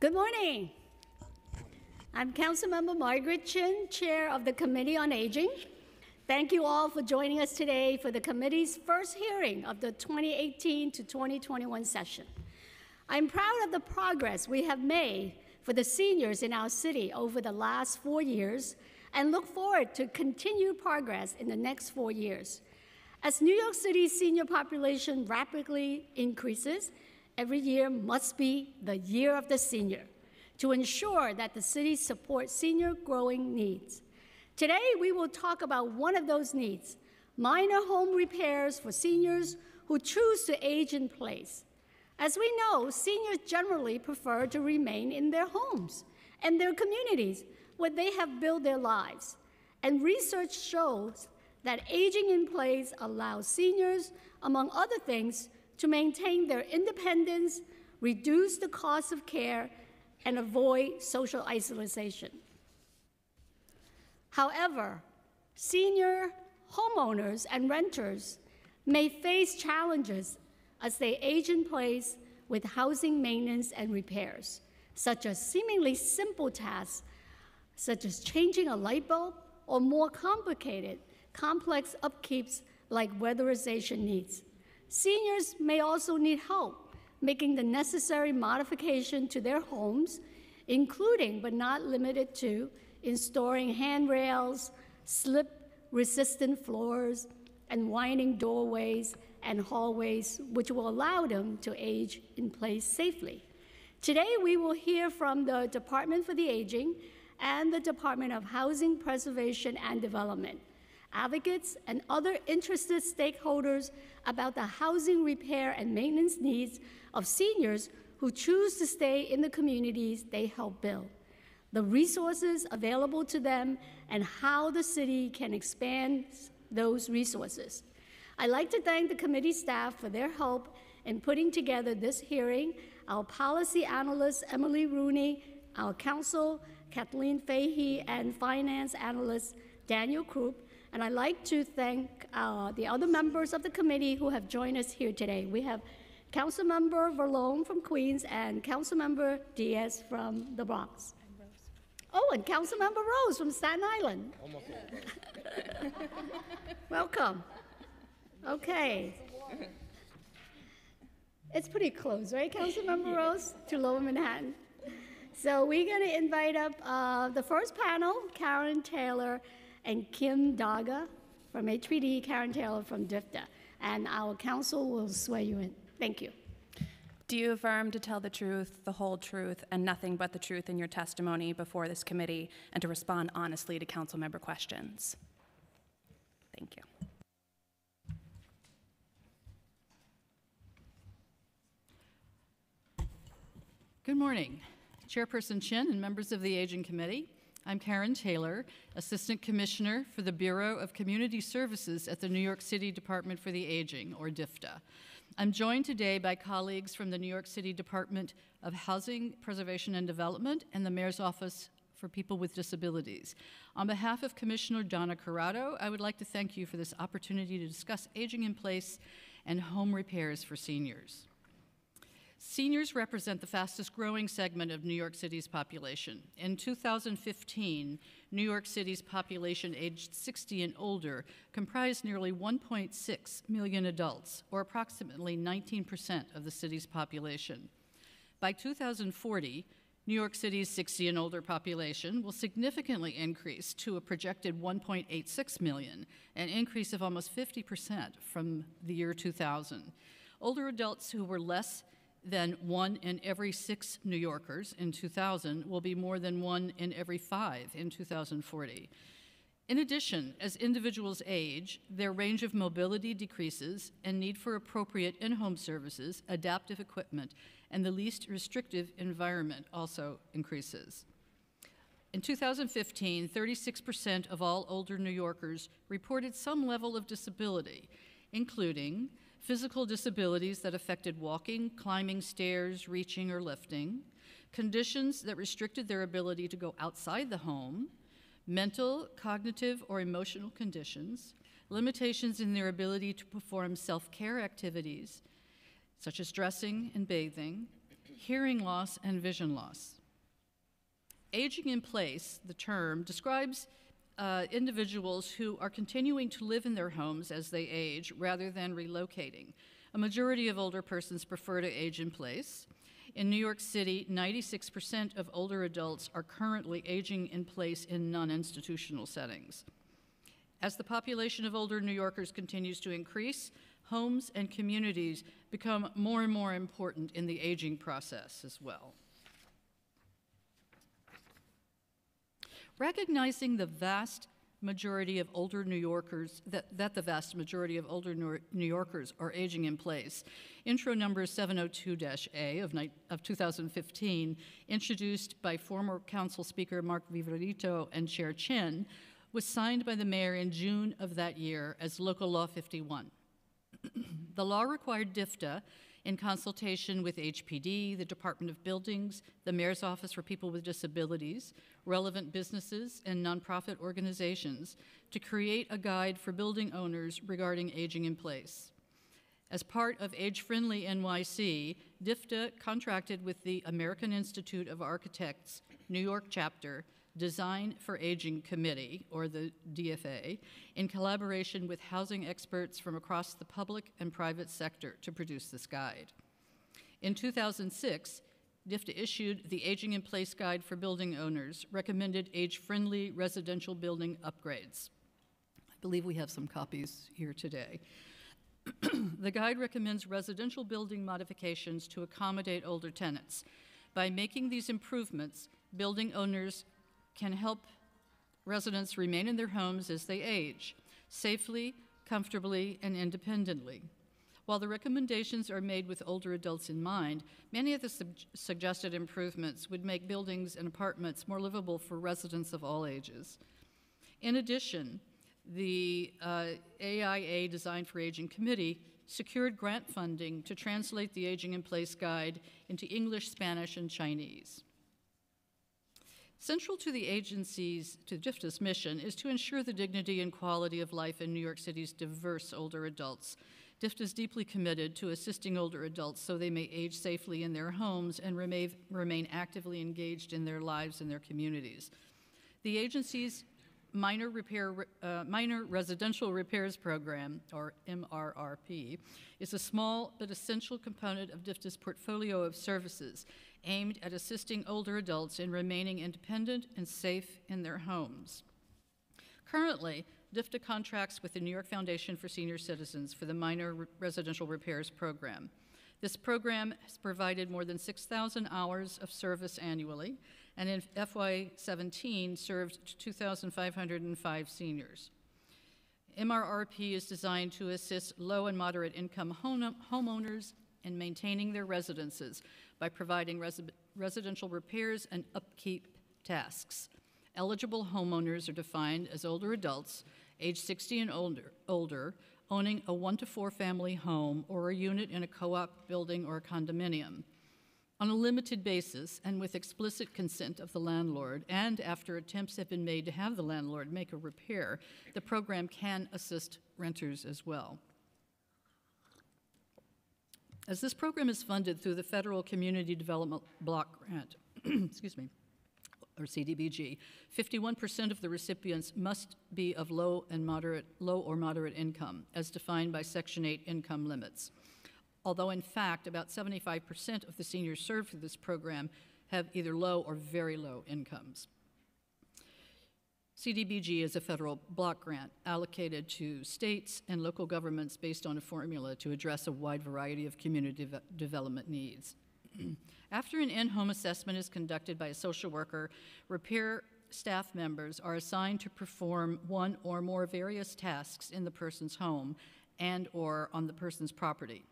Good morning. I'm Councilmember Margaret Chin, Chair of the Committee on Aging. Thank you all for joining us today for the committee's first hearing of the 2018 to 2021 session. I'm proud of the progress we have made for the seniors in our city over the last four years and look forward to continued progress in the next four years. As New York City's senior population rapidly increases, every year must be the year of the senior to ensure that the city supports senior growing needs. Today, we will talk about one of those needs, minor home repairs for seniors who choose to age in place. As we know, seniors generally prefer to remain in their homes and their communities where they have built their lives. And research shows that aging in place allows seniors, among other things, to maintain their independence, reduce the cost of care, and avoid social isolation. However, senior homeowners and renters may face challenges as they age in place with housing maintenance and repairs, such as seemingly simple tasks such as changing a light bulb or more complicated, complex upkeeps like weatherization needs. Seniors may also need help making the necessary modification to their homes, including but not limited to installing handrails, slip-resistant floors, and winding doorways and hallways, which will allow them to age in place safely. Today, we will hear from the Department for the Aging and the Department of Housing Preservation and Development, advocates, and other interested stakeholders about the housing repair and maintenance needs of seniors who choose to stay in the communities they help build the resources available to them, and how the city can expand those resources. I'd like to thank the committee staff for their help in putting together this hearing, our policy analyst, Emily Rooney, our counsel, Kathleen Fahey, and finance analyst, Daniel Krupp, and I'd like to thank uh, the other members of the committee who have joined us here today. We have Councilmember Vallone from Queens and Councilmember Diaz from the Bronx. Oh, and Councilmember Rose from Staten Island. Welcome. Okay. It's pretty close, right, Councilmember Rose, to Lower Manhattan? So we're going to invite up uh, the first panel, Karen Taylor and Kim Darga from HPD, Karen Taylor from DFTA. And our counsel will swear you in. Thank you. Do you affirm to tell the truth, the whole truth, and nothing but the truth in your testimony before this committee and to respond honestly to council member questions? Thank you. Good morning, Chairperson Chin and members of the Aging Committee. I'm Karen Taylor, Assistant Commissioner for the Bureau of Community Services at the New York City Department for the Aging, or DFTA. I'm joined today by colleagues from the New York City Department of Housing, Preservation and Development and the Mayor's Office for People with Disabilities. On behalf of Commissioner Donna Corrado, I would like to thank you for this opportunity to discuss aging in place and home repairs for seniors. Seniors represent the fastest growing segment of New York City's population. In 2015, New York City's population aged 60 and older comprised nearly 1.6 million adults, or approximately 19% of the city's population. By 2040, New York City's 60 and older population will significantly increase to a projected 1.86 million, an increase of almost 50% from the year 2000. Older adults who were less than one in every six New Yorkers in 2000 will be more than one in every five in 2040. In addition, as individuals age, their range of mobility decreases and need for appropriate in-home services, adaptive equipment, and the least restrictive environment also increases. In 2015, 36% of all older New Yorkers reported some level of disability, including physical disabilities that affected walking, climbing stairs, reaching, or lifting, conditions that restricted their ability to go outside the home, mental, cognitive, or emotional conditions, limitations in their ability to perform self care activities, such as dressing and bathing, hearing loss, and vision loss. Aging in place, the term, describes uh, individuals who are continuing to live in their homes as they age rather than relocating. A majority of older persons prefer to age in place. In New York City, 96% of older adults are currently aging in place in non institutional settings. As the population of older New Yorkers continues to increase, homes and communities become more and more important in the aging process as well. Recognizing the vast majority of older New Yorkers, that, that the vast majority of older New Yorkers are aging in place. Intro number 702-A of, of 2015, introduced by former council speaker Mark Viverito and Chair Chin, was signed by the mayor in June of that year as Local Law 51. the law required DFTA in consultation with HPD, the Department of Buildings, the Mayor's Office for People with Disabilities, relevant businesses, and nonprofit organizations to create a guide for building owners regarding aging in place. As part of Age Friendly NYC, DFTA contracted with the American Institute of Architects New York chapter Design for Aging Committee, or the DFA, in collaboration with housing experts from across the public and private sector to produce this guide. In 2006, DFTA issued the Aging in Place Guide for Building Owners, recommended age-friendly residential building upgrades. I believe we have some copies here today. the guide recommends residential building modifications to accommodate older tenants. By making these improvements, building owners can help residents remain in their homes as they age, safely, comfortably, and independently. While the recommendations are made with older adults in mind, many of the sub- suggested improvements would make buildings and apartments more livable for residents of all ages. In addition, the uh, AIA Design for Aging Committee secured grant funding to translate the Aging in Place Guide into English, Spanish, and Chinese. Central to the agency's, to DFTA's mission, is to ensure the dignity and quality of life in New York City's diverse older adults. DFTA is deeply committed to assisting older adults so they may age safely in their homes and remain, remain actively engaged in their lives and their communities. The agency's minor repair uh, minor residential repairs program or MRRP is a small but essential component of DFTA's portfolio of services aimed at assisting older adults in remaining independent and safe in their homes. Currently, DFTA contracts with the New York Foundation for Senior Citizens for the Minor Re- Residential Repairs Program. This program has provided more than 6,000 hours of service annually, and in FY17 served 2,505 seniors. MRRP is designed to assist low and moderate income home- homeowners in maintaining their residences by providing resi- residential repairs and upkeep tasks. Eligible homeowners are defined as older adults, age 60 and older, older owning a one to four family home or a unit in a co op building or a condominium. On a limited basis and with explicit consent of the landlord, and after attempts have been made to have the landlord make a repair, the program can assist renters as well. As this program is funded through the Federal Community Development Block Grant, excuse me, or CDBG, 51% of the recipients must be of low and moderate, low or moderate income, as defined by Section 8 income limits. Although in fact, about 75% of the seniors served through this program have either low or very low incomes. CDBG is a federal block grant allocated to states and local governments based on a formula to address a wide variety of community de- development needs. After an in home assessment is conducted by a social worker, repair staff members are assigned to perform one or more various tasks in the person's home and or on the person's property.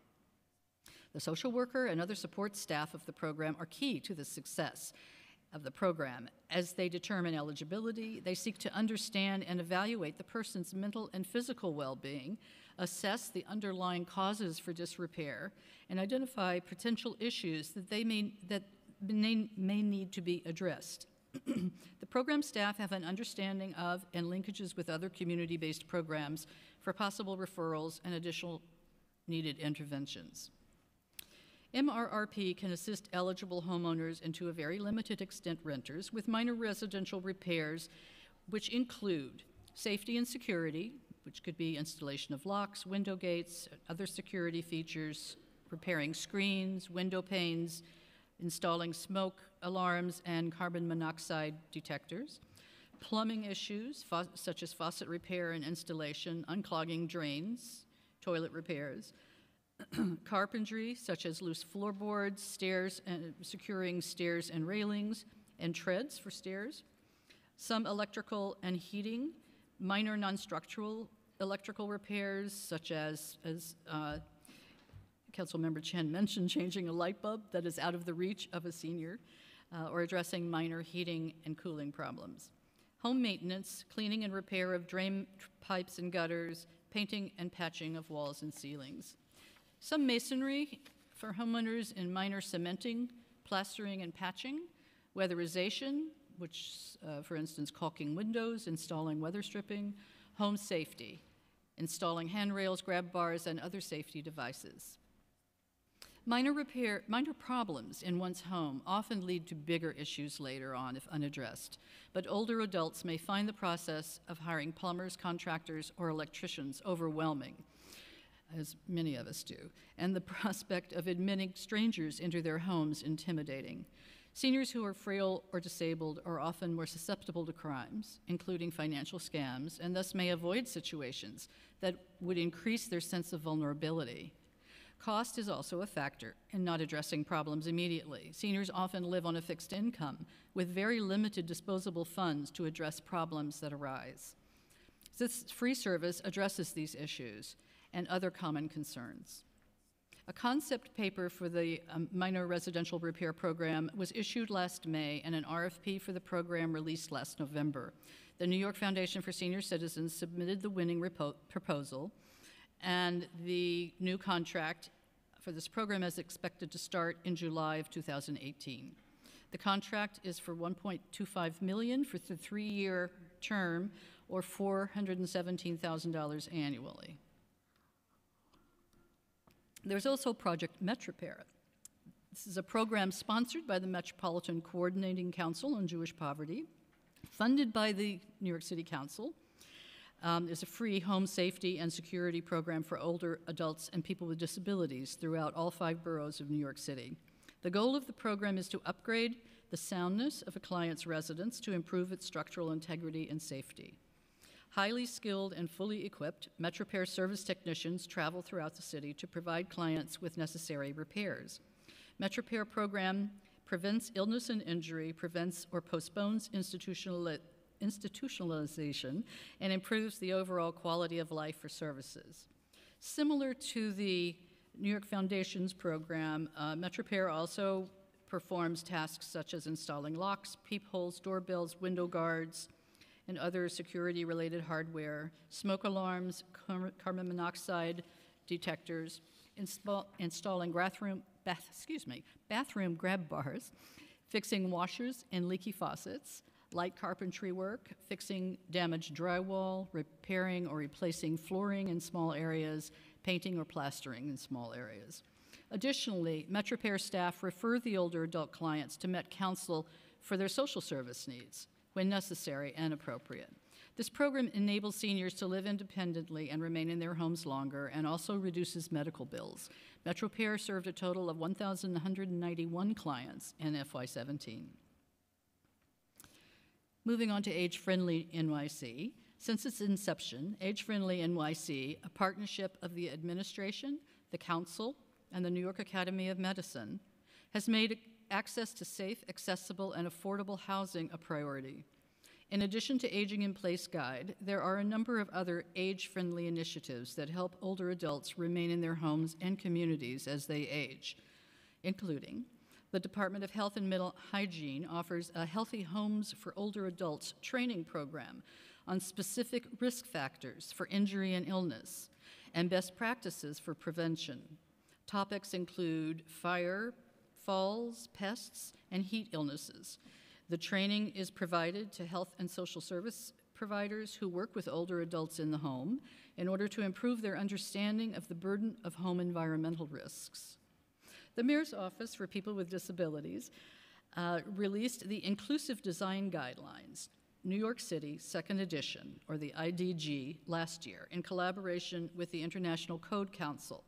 The social worker and other support staff of the program are key to the success of the program. As they determine eligibility, they seek to understand and evaluate the person's mental and physical well being, assess the underlying causes for disrepair, and identify potential issues that, they may, that may, may need to be addressed. the program staff have an understanding of and linkages with other community based programs for possible referrals and additional needed interventions. MRRP can assist eligible homeowners and to a very limited extent renters with minor residential repairs, which include safety and security, which could be installation of locks, window gates, other security features, repairing screens, window panes, installing smoke alarms and carbon monoxide detectors, plumbing issues such as faucet repair and installation, unclogging drains, toilet repairs, carpentry such as loose floorboards, stairs, and securing stairs and railings, and treads for stairs, some electrical and heating, minor non-structural electrical repairs such as, as uh, Councilmember Chen mentioned, changing a light bulb that is out of the reach of a senior, uh, or addressing minor heating and cooling problems. Home maintenance, cleaning and repair of drain pipes and gutters, painting and patching of walls and ceilings. Some masonry for homeowners in minor cementing, plastering and patching, weatherization, which, uh, for instance, caulking windows, installing weather stripping, home safety, installing handrails, grab bars, and other safety devices. Minor repair, minor problems in one's home often lead to bigger issues later on if unaddressed. But older adults may find the process of hiring plumbers, contractors, or electricians overwhelming, as many of us do, and the prospect of admitting strangers into their homes intimidating. Seniors who are frail or disabled are often more susceptible to crimes, including financial scams, and thus may avoid situations that would increase their sense of vulnerability. Cost is also a factor in not addressing problems immediately. Seniors often live on a fixed income with very limited disposable funds to address problems that arise. This free service addresses these issues and other common concerns. A concept paper for the um, minor residential repair program was issued last May, and an RFP for the program released last November. The New York Foundation for Senior Citizens submitted the winning proposal, and the new contract for this program is expected to start in July of 2018. The contract is for 1.25 million for the three-year term, or $417,000 annually. There's also Project MetroPair. This is a program sponsored by the Metropolitan Coordinating Council on Jewish Poverty, funded by the New York City Council. Um, is a free home safety and security program for older adults and people with disabilities throughout all five boroughs of New York City. The goal of the program is to upgrade the soundness of a client's residence to improve its structural integrity and safety. Highly skilled and fully equipped MetroPair service technicians travel throughout the city to provide clients with necessary repairs. MetroPair program prevents illness and injury, prevents or postpones institutional, institutionalization, and improves the overall quality of life for services. Similar to the New York Foundation's program, uh, MetroPair also performs tasks such as installing locks, peepholes, doorbells, window guards, and other security related hardware, smoke alarms, car- carbon monoxide detectors, inspa- installing bathroom, bath, excuse me, bathroom grab bars, fixing washers and leaky faucets, light carpentry work, fixing damaged drywall, repairing or replacing flooring in small areas, painting or plastering in small areas. Additionally, MetroPair staff refer the older adult clients to Met Council for their social service needs when necessary and appropriate. This program enables seniors to live independently and remain in their homes longer and also reduces medical bills. MetroPair served a total of 1,191 clients in FY17. Moving on to Age Friendly NYC. Since its inception, Age Friendly NYC, a partnership of the administration, the council, and the New York Academy of Medicine, has made access to safe, accessible, and affordable housing a priority. In addition to Aging in Place Guide, there are a number of other age friendly initiatives that help older adults remain in their homes and communities as they age, including the Department of Health and Mental Hygiene offers a Healthy Homes for Older Adults training program on specific risk factors for injury and illness and best practices for prevention. Topics include fire, falls, pests, and heat illnesses. The training is provided to health and social service providers who work with older adults in the home in order to improve their understanding of the burden of home environmental risks. the Mayor's Office for People with Disabilities uh, released the Inclusive Design Guidelines, New York City, second edition, or the IDG, last year in collaboration with the International Code Council.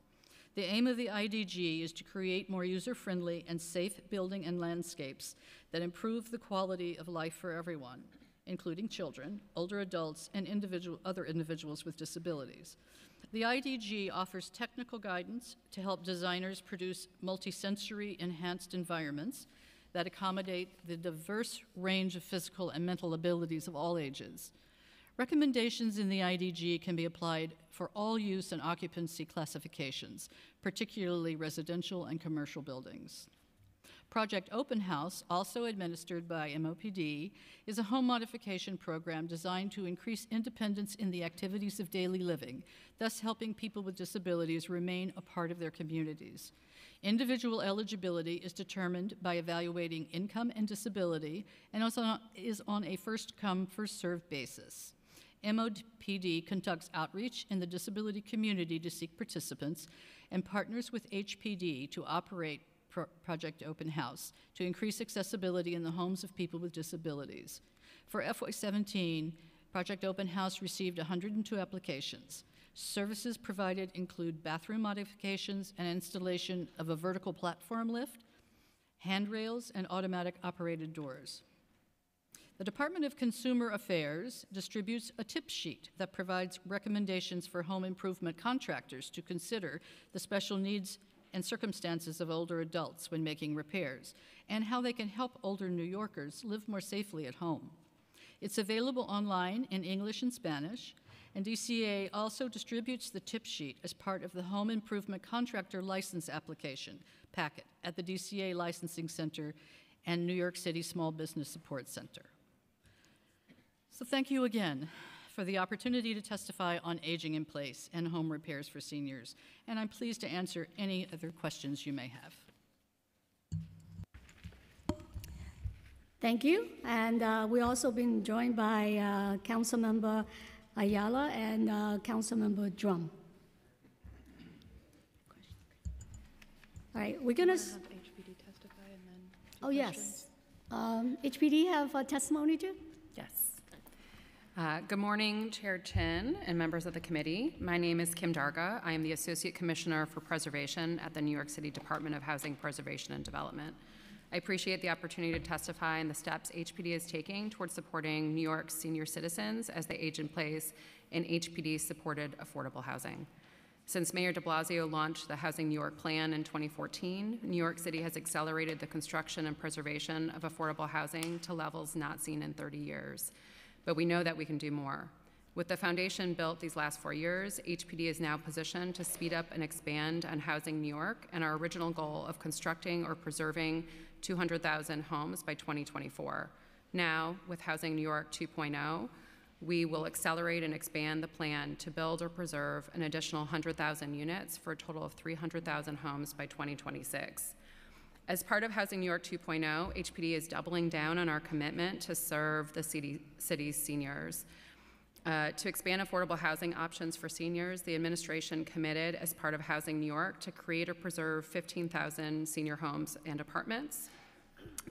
The aim of the IDG is to create more user friendly and safe building and landscapes that improve the quality of life for everyone, including children, older adults, and individual, other individuals with disabilities. The IDG offers technical guidance to help designers produce multisensory enhanced environments that accommodate the diverse range of physical and mental abilities of all ages. Recommendations in the IDG can be applied for all use and occupancy classifications, particularly residential and commercial buildings. Project Open House, also administered by MOPD, is a home modification program designed to increase independence in the activities of daily living, thus helping people with disabilities remain a part of their communities. Individual eligibility is determined by evaluating income and disability and also is on a first come, first served basis. MOPD conducts outreach in the disability community to seek participants and partners with HPD to operate Pro- Project Open House to increase accessibility in the homes of people with disabilities. For FY17, Project Open House received 102 applications. Services provided include bathroom modifications and installation of a vertical platform lift, handrails, and automatic operated doors. The Department of Consumer Affairs distributes a tip sheet that provides recommendations for home improvement contractors to consider the special needs and circumstances of older adults when making repairs and how they can help older New Yorkers live more safely at home. It's available online in English and Spanish, and DCA also distributes the tip sheet as part of the Home Improvement Contractor License Application packet at the DCA Licensing Center and New York City Small Business Support Center. So thank you again for the opportunity to testify on aging in place and home repairs for seniors, and I'm pleased to answer any other questions you may have. Thank you. And uh, we also been joined by uh, Councilmember Ayala and uh, Councilmember Drum. All right, we're gonna. HPD testify and then Oh yes. Um, HPD have a testimony too. Yes. Uh, Good morning, Chair Chin and members of the committee. My name is Kim Darga. I am the Associate Commissioner for Preservation at the New York City Department of Housing Preservation and Development. I appreciate the opportunity to testify on the steps HPD is taking towards supporting New York's senior citizens as they age in place in HPD-supported affordable housing. Since Mayor de Blasio launched the Housing New York Plan in 2014, New York City has accelerated the construction and preservation of affordable housing to levels not seen in 30 years. But we know that we can do more. With the foundation built these last four years, HPD is now positioned to speed up and expand on Housing New York and our original goal of constructing or preserving 200,000 homes by 2024. Now, with Housing New York 2.0, we will accelerate and expand the plan to build or preserve an additional 100,000 units for a total of 300,000 homes by 2026. As part of Housing New York 2.0, HPD is doubling down on our commitment to serve the city, city's seniors. Uh, to expand affordable housing options for seniors, the administration committed, as part of Housing New York, to create or preserve 15,000 senior homes and apartments.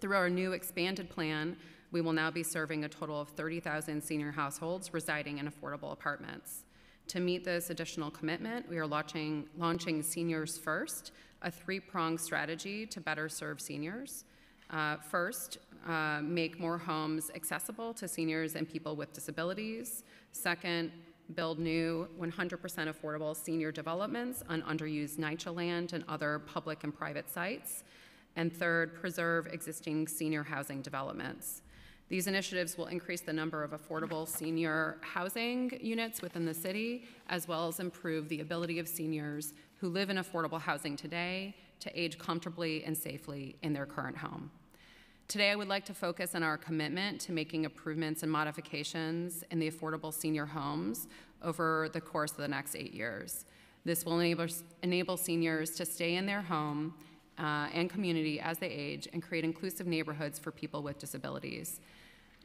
Through our new expanded plan, we will now be serving a total of 30,000 senior households residing in affordable apartments. To meet this additional commitment, we are launching, launching Seniors First, a three pronged strategy to better serve seniors. Uh, first, uh, make more homes accessible to seniors and people with disabilities. Second, build new 100% affordable senior developments on underused NYCHA land and other public and private sites. And third, preserve existing senior housing developments. These initiatives will increase the number of affordable senior housing units within the city, as well as improve the ability of seniors who live in affordable housing today to age comfortably and safely in their current home. Today, I would like to focus on our commitment to making improvements and modifications in the affordable senior homes over the course of the next eight years. This will enable, enable seniors to stay in their home uh, and community as they age and create inclusive neighborhoods for people with disabilities.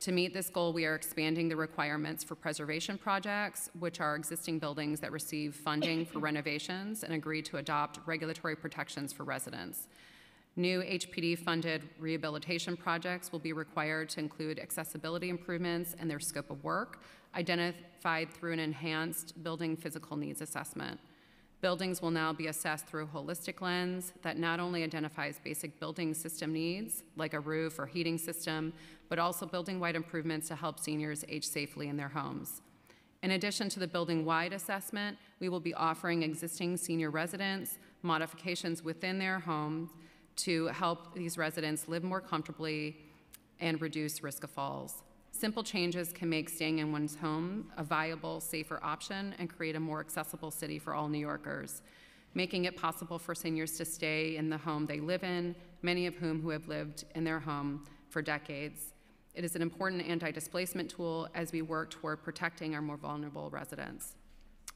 To meet this goal, we are expanding the requirements for preservation projects, which are existing buildings that receive funding for renovations and agree to adopt regulatory protections for residents. New HPD-funded rehabilitation projects will be required to include accessibility improvements and their scope of work, identified through an enhanced building physical needs assessment. Buildings will now be assessed through a holistic lens that not only identifies basic building system needs, like a roof or heating system, but also building-wide improvements to help seniors age safely in their homes. In addition to the building-wide assessment, we will be offering existing senior residents modifications within their homes to help these residents live more comfortably and reduce risk of falls. Simple changes can make staying in one's home a viable, safer option and create a more accessible city for all New Yorkers, making it possible for seniors to stay in the home they live in, many of whom who have lived in their home for decades. It is an important anti-displacement tool as we work toward protecting our more vulnerable residents.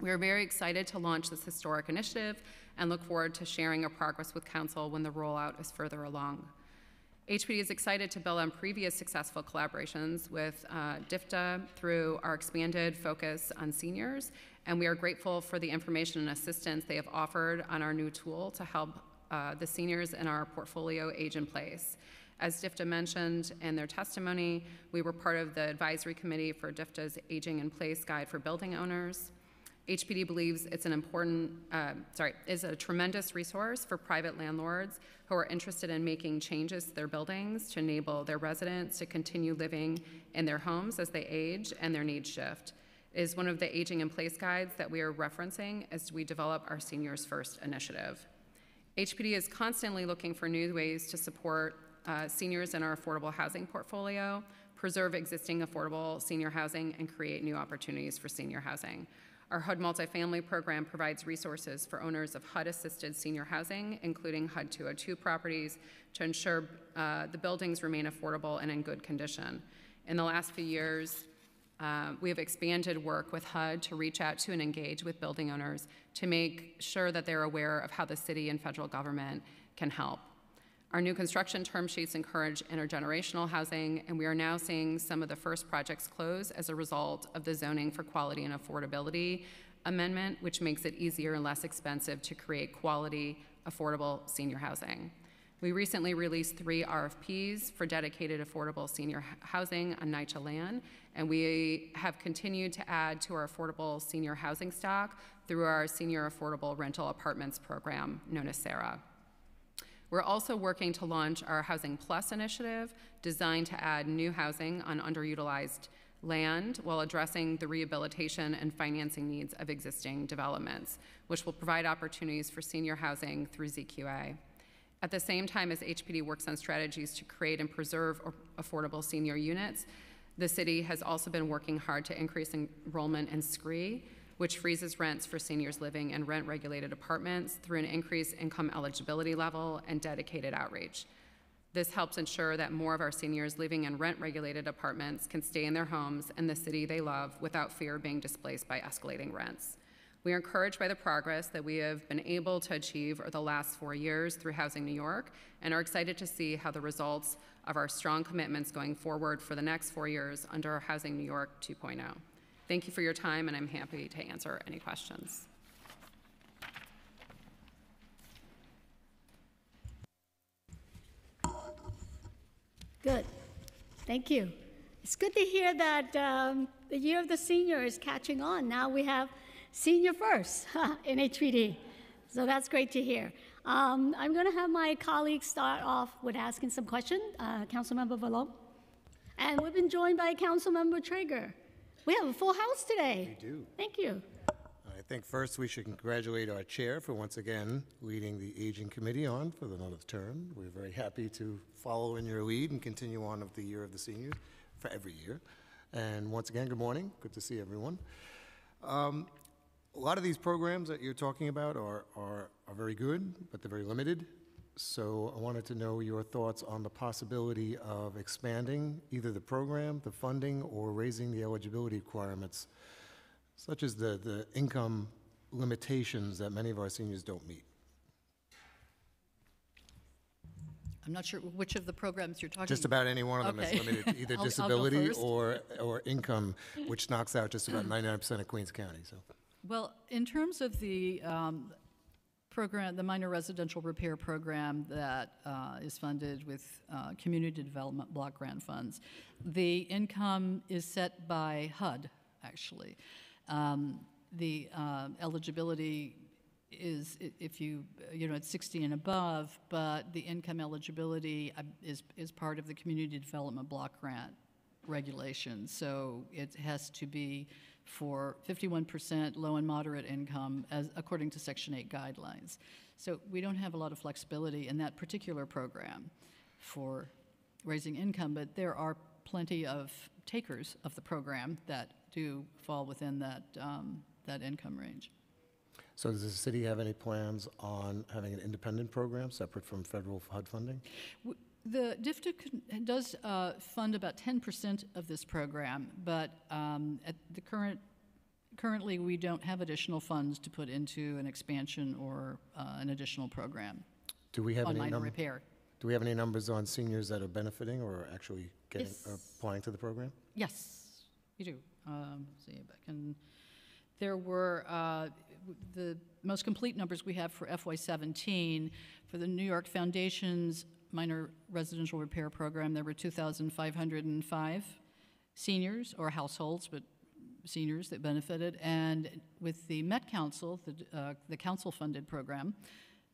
We are very excited to launch this historic initiative and look forward to sharing our progress with Council when the rollout is further along. HPD is excited to build on previous successful collaborations with uh, DFTA through our expanded focus on seniors, and we are grateful for the information and assistance they have offered on our new tool to help uh, the seniors in our portfolio age in place. As DFTA mentioned in their testimony, we were part of the advisory committee for DFTA's Aging in Place Guide for Building Owners. HPD believes it's an important, uh, sorry, is a tremendous resource for private landlords who are interested in making changes to their buildings to enable their residents to continue living in their homes as they age and their needs shift. It is one of the aging in place guides that we are referencing as we develop our Seniors First initiative. HPD is constantly looking for new ways to support uh, seniors in our affordable housing portfolio, preserve existing affordable senior housing, and create new opportunities for senior housing. Our HUD multifamily program provides resources for owners of HUD-assisted senior housing, including HUD 202 properties, to ensure uh, the buildings remain affordable and in good condition. In the last few years, uh, we have expanded work with HUD to reach out to and engage with building owners to make sure that they're aware of how the city and federal government can help. Our new construction term sheets encourage intergenerational housing, and we are now seeing some of the first projects close as a result of the zoning for quality and affordability amendment, which makes it easier and less expensive to create quality, affordable senior housing. We recently released three RFPs for dedicated affordable senior housing on NYCHA land, and we have continued to add to our affordable senior housing stock through our Senior Affordable Rental Apartments program, known as SARA. We're also working to launch our Housing Plus initiative, designed to add new housing on underutilized land while addressing the rehabilitation and financing needs of existing developments, which will provide opportunities for senior housing through ZQA. At the same time as HPD works on strategies to create and preserve affordable senior units, the city has also been working hard to increase enrollment in SCRIE, which freezes rents for seniors living in rent-regulated apartments through an increased income eligibility level and dedicated outreach. This helps ensure that more of our seniors living in rent-regulated apartments can stay in their homes in the city they love without fear of being displaced by escalating rents. We are encouraged by the progress that we have been able to achieve over the last four years through Housing New York and are excited to see how the results of our strong commitments going forward for the next four years under Housing New York 2.0. Thank you for your time, and I'm happy to answer any questions. Good. Thank you. It's good to hear that um, the year of the senior is catching on. Now we have senior first in HPD. So that's great to hear. Um, I'm going to have my colleagues start off with asking some questions. Uh, Councilmember Vallone. And we've been joined by Councilmember Treyger. We have a full house today. We do. Thank you. I think first we should congratulate our chair for once again leading the Aging Committee on for the another term. We're very happy to follow in your lead and continue on of the Year of the Senior for every year. And once again, good morning. Good to see everyone. Um, a lot of these programs that you're talking about are, are, are very good, but they're very limited. So I wanted to know your thoughts on the possibility of expanding either the program, the funding, or raising the eligibility requirements, such as the, the income limitations that many of our seniors don't meet. I'm not sure which of the programs you're talking. About. Just about any one of them is limited to either I'll- I'll go disability first. or, or income, which knocks out just about 99% of Queens County, so. Well, in terms of the um, program, the minor residential repair program that uh, is funded with uh, community development block grant funds, the income is set by HUD, actually. Um, The um, eligibility is, if you, you know, it's 60 and above, but the income eligibility uh, is, is part of the community development block grant regulations. So it has to be for 51% low and moderate income as, according to Section 8 guidelines. So we don't have a lot of flexibility in that particular program for raising income, but there are plenty of takers of the program that do fall within that, um, that income range. So does the city have any plans on having an independent program separate from federal HUD funding? The DFTA does uh, fund about 10% of this program, but um, at the current, currently, we don't have additional funds to put into an expansion or uh, an additional program Do we have on any repair. Do we have any numbers on seniors that are benefiting or actually getting, Yes. applying to the program? Yes, you do. Um, See if I can, there were, uh, the most complete numbers we have for FY '17, for the New York Foundation's minor residential repair program, there were 2,505 seniors or households, but seniors that benefited. And with the Met Council, the, uh, the council-funded program,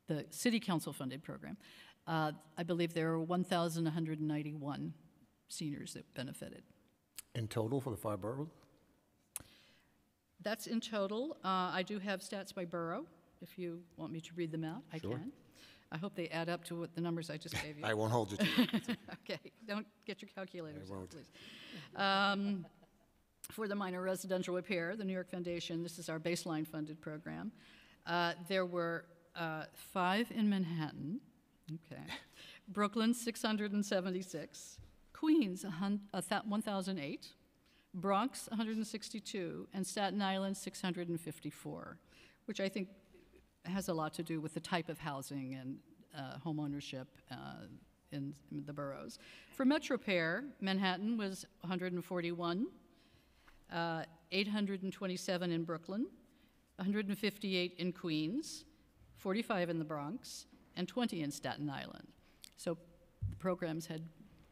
the city council-funded program, uh, I believe there were 1,191 seniors that benefited. In total for the five boroughs? That's in total. Uh, I do have stats by borough, if you want me to read them out, I Sure. can. I hope they add up to what the numbers I just gave you. I won't hold you to it. Okay, don't get your calculators out, won't. please. Um, For the minor residential repair, the New York Foundation, this is our baseline funded program. Uh, There were uh, five in Manhattan, okay. Brooklyn, 676. Queens, a hun- a thou- 1,008. Bronx, 162. And Staten Island, 654, which I think has a lot to do with the type of housing and uh, homeownership uh, in in the boroughs. For MetroPair, Manhattan was 141, uh, 827 in Brooklyn, 158 in Queens, 45 in the Bronx, and 20 in Staten Island. So the programs had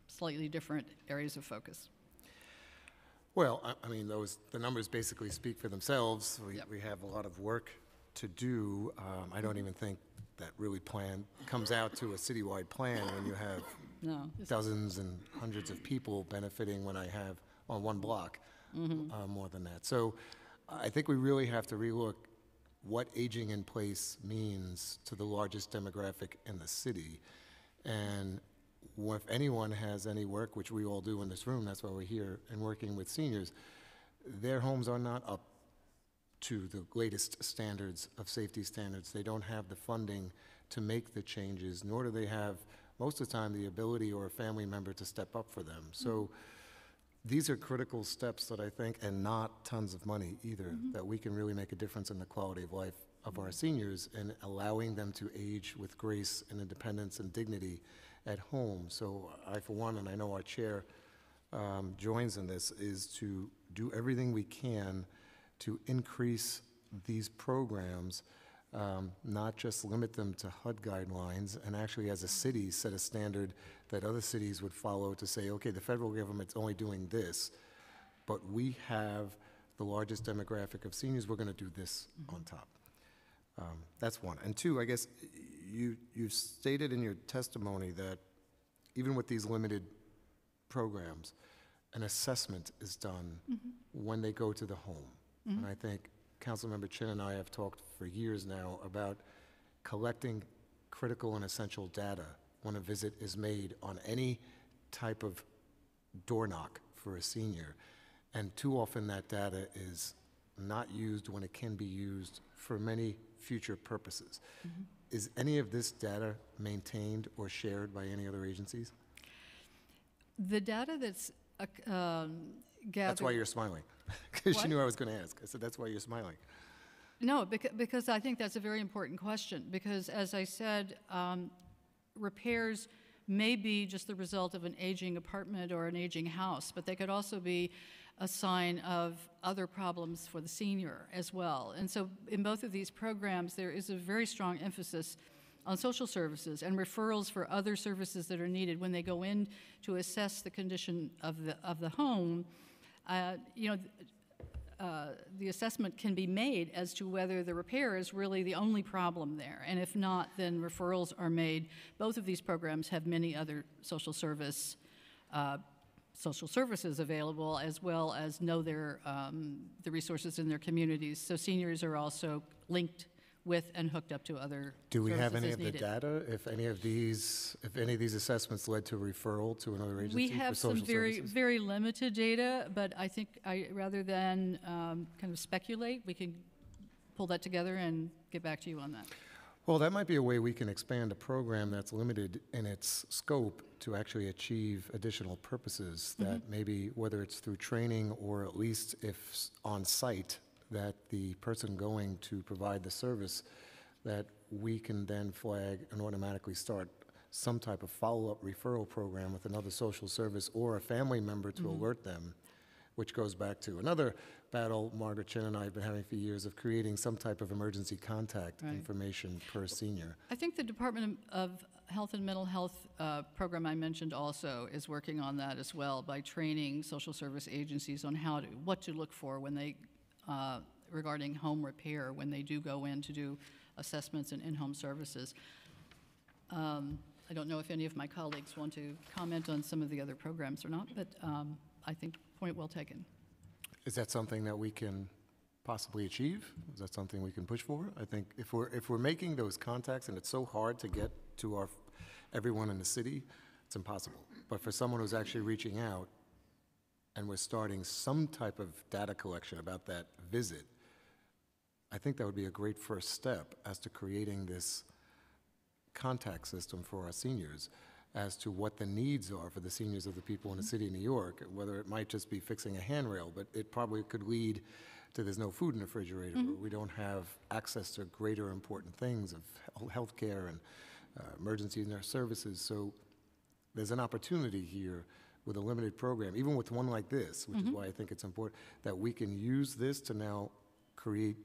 slightly different areas of focus. Well, I, I mean, those, the numbers basically speak for themselves. We, Yep. we have a lot of work to do. Um, I don't even think that really plan, comes out to a citywide plan when you have No, dozens and hundreds of people benefiting when I have on one block, uh, more than that. So I think we really have to relook what aging in place means to the largest demographic in the city. And wh- if anyone has any work, which we all do in this room, that's why we're here and working with seniors, their homes are not up to the latest standards of safety standards. They don't have the funding to make the changes, nor do they have, most of the time, the ability or a family member to step up for them. So these are critical steps that I think, and not tons of money either, that we can really make a difference in the quality of life of our seniors and allowing them to age with grace and independence and dignity at home. So I, for one, and I know our chair um, joins in this, is to do everything we can to increase these programs, um, not just limit them to HUD guidelines, and actually, as a city, set a standard that other cities would follow to say, okay, the federal government's only doing this, but we have the largest demographic of seniors, we're going to do this on top. Um, That's one. And two, I guess, you, you stated in your testimony that even with these limited programs, an assessment is done when they go to the home. And I think Councilmember Chin and I have talked for years now about collecting critical and essential data when a visit is made on any type of door knock for a senior. And too often that data is not used when it can be used for many future purposes. Is any of this data maintained or shared by any other agencies? The data that's uh, um, gathered. That's why you're smiling, because What? you knew I was going to ask. I said, that's why you're smiling. No, becau- because I think that's a very important question, because as I said, um, repairs may be just the result of an aging apartment or an aging house, but they could also be a sign of other problems for the senior as well. And so in both of these programs, there is a very strong emphasis on social services and referrals for other services that are needed when they go in to assess the condition of the, of the home. Uh, you know, uh, the assessment can be made as to whether the repair is really the only problem there. And if not, then referrals are made. Both of these programs have many other social service, uh, social services available, as well as know their, um, the resources in their communities. So seniors are also linked with and hooked up to other Do we have services any as of the needed. data, if any of these, if any of these assessments led to referral to another We agency for have some social very, services? very limited data, but I think I, rather than um, kind of speculate, we can pull that together and get back to you on that. Well, that might be a way we can expand a program that's limited in its scope to actually achieve additional purposes Mm-hmm. that maybe, whether it's through training or at least if s- on-site, that the person going to provide the service, that we can then flag and automatically start some type of follow-up referral program with another social service or a family member to alert them, which goes back to another battle Margaret Chin and I have been having for years of creating some type of emergency contact Right. information per senior. I think the Department of Health and Mental Health uh, program I mentioned also is working on that as well by training social service agencies on how to, what to look for when they, uh, regarding home repair, when they do go in to do assessments and in-home services. Um, I don't know if any of my colleagues want to comment on some of the other programs or not, but um, I think point well taken. Is that something that we can possibly achieve? Is that something we can push for? I think if we're, if we're making those contacts, and it's so hard to get to our, everyone in the city, it's impossible. But for someone who's actually reaching out, and we're starting some type of data collection about that visit, I think that would be a great first step as to creating this contact system for our seniors as to what the needs are for the seniors of the people in the city of New York, whether it might just be fixing a handrail, but it probably could lead to there's no food in the refrigerator, or we don't have access to greater important things of health care and uh, emergency nurse services. So there's an opportunity here with a limited program, even with one like this, which is why I think it's important, that we can use this to now create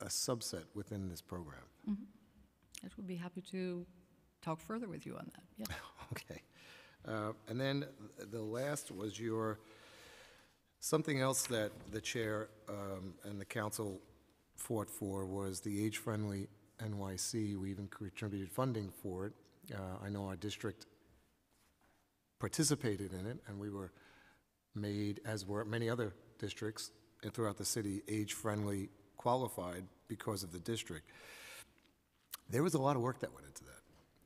a subset within this program. I would be happy to talk further with you on that, yes. Okay. Uh, And then the last was your, something else that the chair um, and the council fought for was the age-friendly NYC. We even contributed funding for it. Uh, I know our district participated in it, and we were made, as were many other districts and throughout the city, age-friendly qualified because of the district. There was a lot of work that went into that.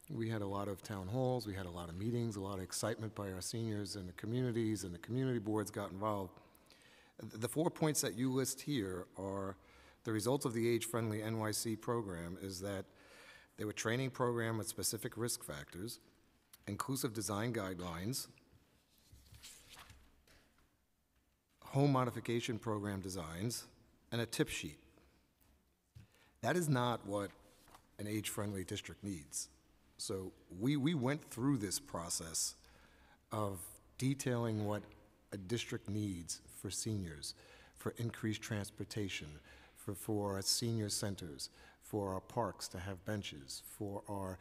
We had a lot of town halls, we had a lot of meetings, a lot of excitement by our seniors and the communities, and the community boards got involved. The four points that you list here are, the results of the age-friendly NYC program is that they were training program with specific risk factors, inclusive design guidelines, home modification program designs, and a tip sheet. That is not what an age-friendly district needs. So we, we went through this process of detailing what a district needs for seniors, for increased transportation, for, for our senior centers, for our parks to have benches, for our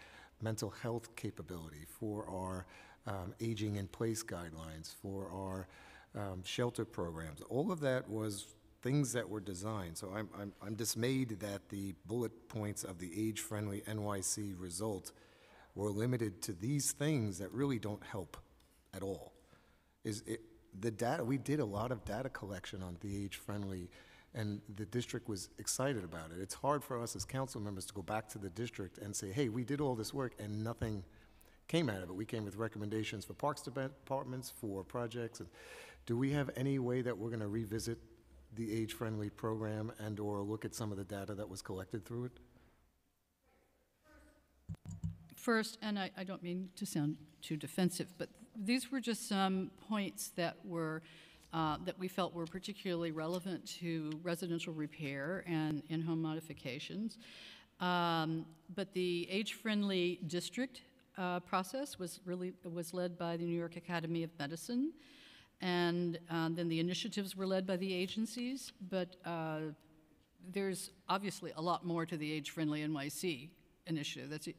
mental health capability, for our um, aging in place guidelines, for our um, shelter programs. All of that was things that were designed. So I'm, I'm, I'm dismayed that the bullet points of the age-friendly NYC result were limited to these things that really don't help at all. Is it, the data, we did a lot of data collection on the age-friendly, and the district was excited about it. It's hard for us as council members to go back to the district and say, hey, we did all this work and nothing came out of it. We came with recommendations for parks departments, for projects. And Do we have any way that we're gonna revisit the age-friendly program and/or look at some of the data that was collected through it? First, and I, I don't mean to sound too defensive, but these were just some points that were, uh, that we felt were particularly relevant to residential repair and in-home modifications. Um, But the age-friendly district uh, process was really, was led by the New York Academy of Medicine. And uh, then the initiatives were led by the agencies, but uh, there's obviously a lot more to the Age Friendly NYC initiative. That's,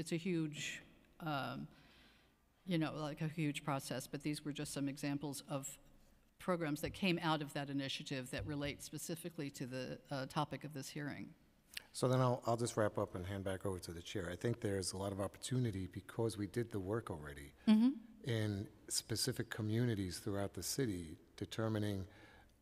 it's a huge, um, you know, like a huge process, but these were just some examples of programs that came out of that initiative that relate specifically to the uh, topic of this hearing. So then I'll, I'll just wrap up and hand back over to the chair. I think there's a lot of opportunity because we did the work already in specific communities throughout the city, determining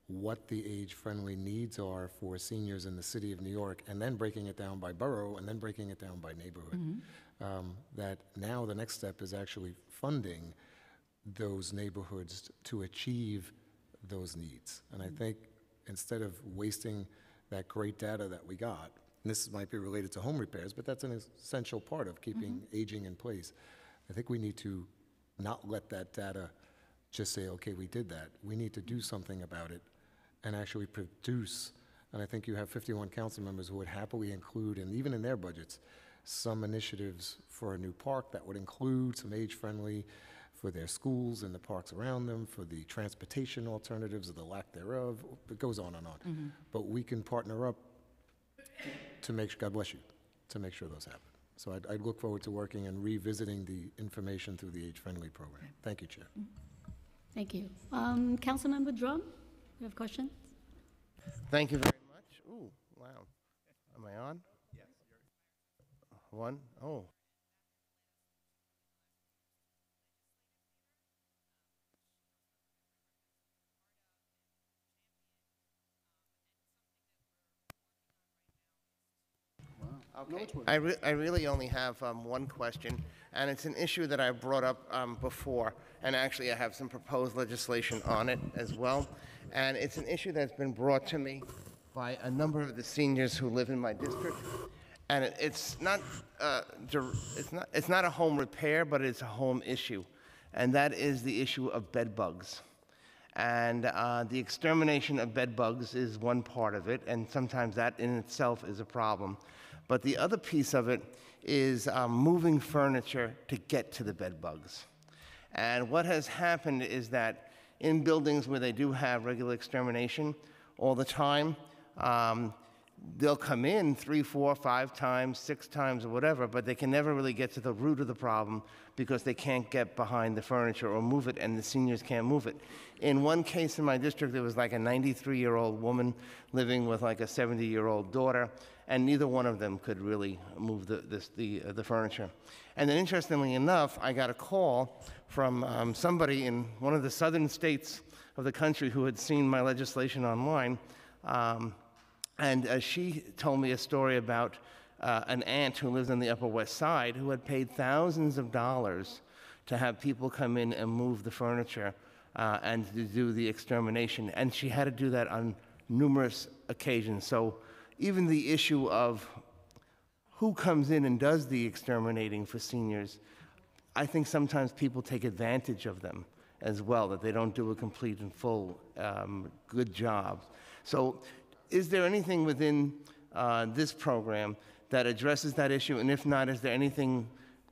what the age-friendly needs are for seniors in the city of New York, and then breaking it down by borough, and then breaking it down by neighborhood. Um, That now the next step is actually funding those neighborhoods to achieve those needs. And I mm-hmm. think instead of wasting that great data that we got, and this might be related to home repairs, but that's an essential part of keeping mm-hmm. aging in place. I think we need to not let that data just say, okay, we did that. We need to do mm-hmm. something about it and actually produce. And I think you have 51 council members who would happily include, and even in their budgets, some initiatives for a new park that would include some age-friendly for their schools and the parks around them, for the transportation alternatives or the lack thereof. It goes on and on. But we can partner up to make, God bless you, to make sure those happen. So I'd, I'd look forward to working and revisiting the information through the age-friendly program. Thank you, Chair. Thank you. Um, Councilmember Dromm, you have questions? Thank you very much. Ooh, wow. Am I on? Yes. One? Oh. Okay. I, re- I really only have um, one question, and it's an issue that I brought up um, before, and actually I have some proposed legislation on it as well. And it's an issue that's been brought to me by a number of the seniors who live in my district. And it, it's not, uh, dir- it's not, it's not a home repair, but it's a home issue, and that is the issue of bed bugs. And uh, the extermination of bed bugs is one part of it, and sometimes that in itself is a problem. But the other piece of it is um, moving furniture to get to the bed bugs. And what has happened is that in buildings where they do have regular extermination all the time, um, they'll come in three, four, five times, six times, or whatever, but they can never really get to the root of the problem because they can't get behind the furniture or move it, and the seniors can't move it. In one case in my district, there was like a 93 year old woman living with like a 70 year old daughter, and neither one of them could really move the, this, the, uh, the furniture. And then, interestingly enough, I got a call from um, somebody in one of the southern states of the country who had seen my legislation online. Um, and uh, she told me a story about uh, an aunt who lives on the Upper West Side who had paid thousands of dollars to have people come in and move the furniture uh, and to do the extermination. And she had to do that on numerous occasions. So even the issue of who comes in and does the exterminating for seniors, I think sometimes people take advantage of them as well, that they don't do a complete and full um, good job. So, is there anything within uh, this program that addresses that issue? And if not, is there anything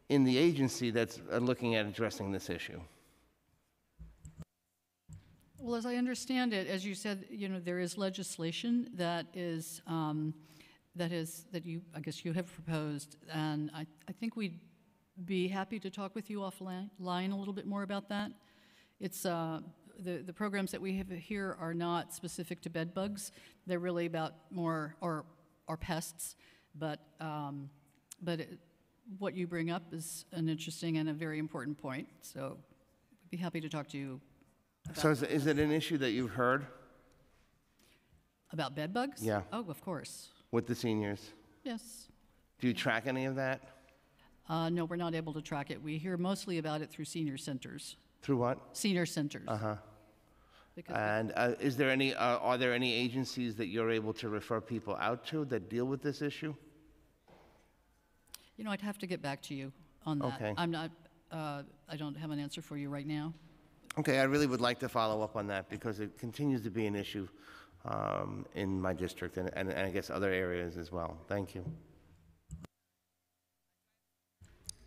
in the agency that's uh, looking at addressing this issue? Well, as I understand it, as you said, you know, there is legislation that is, um, that is, that you, I guess you have proposed, and I, I think we'd be happy to talk with you offline a little bit more about that. It's, uh, the, the programs that we have here are not specific to bed bugs. They're really about more, or, or pests, but, um, but it- what you bring up is an interesting and a very important point, so we'd be happy to talk to you So, is, is it an issue that you've heard About bed bugs? Yeah. Oh, of course. with the seniors? Yes. Do you track any of that? Uh, no, we're not able to track it. We hear mostly about it through senior centers. Through what? Senior centers. Uh-huh. Because And uh, is there any, uh, are there any agencies that you're able to refer people out to that deal with this issue? you know, I'd have to get back to you on that. Okay. I'm not. Uh, I don't have an answer for you right now. Okay, I really would like to follow up on that because it continues to be an issue um, in my district and, and and I guess other areas as well. Thank you.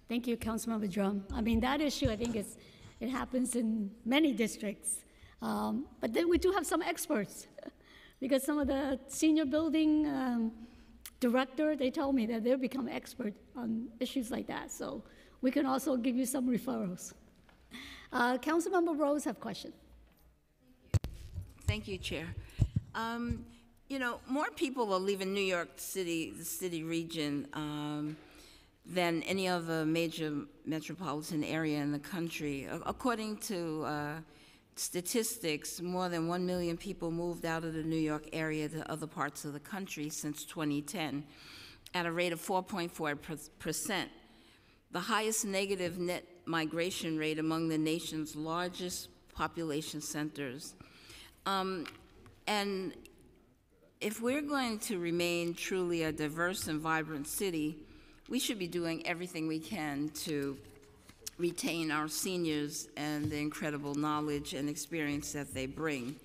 Thank you, Councilmember Dromm. I mean, that issue, I think is, it happens in many districts. Um, But then we do have some experts, because some of the senior building um, director, they told me that they've become expert on issues like that, so we can also give you some referrals. Uh, Councilmember Rose have question. Thank you, Chair. Um, You know, more people are leaving New York City, the city region, um, than any other major metropolitan area in the country. According to uh, statistics, more than 1 million people moved out of the New York area to other parts of the country since 2010 at a rate of 4.4%, the highest negative net migration rate among the nation's largest population centers. Um, And if we're going to remain truly a diverse and vibrant city, we should be doing everything we can to retain our seniors and the incredible knowledge and experience that they bring.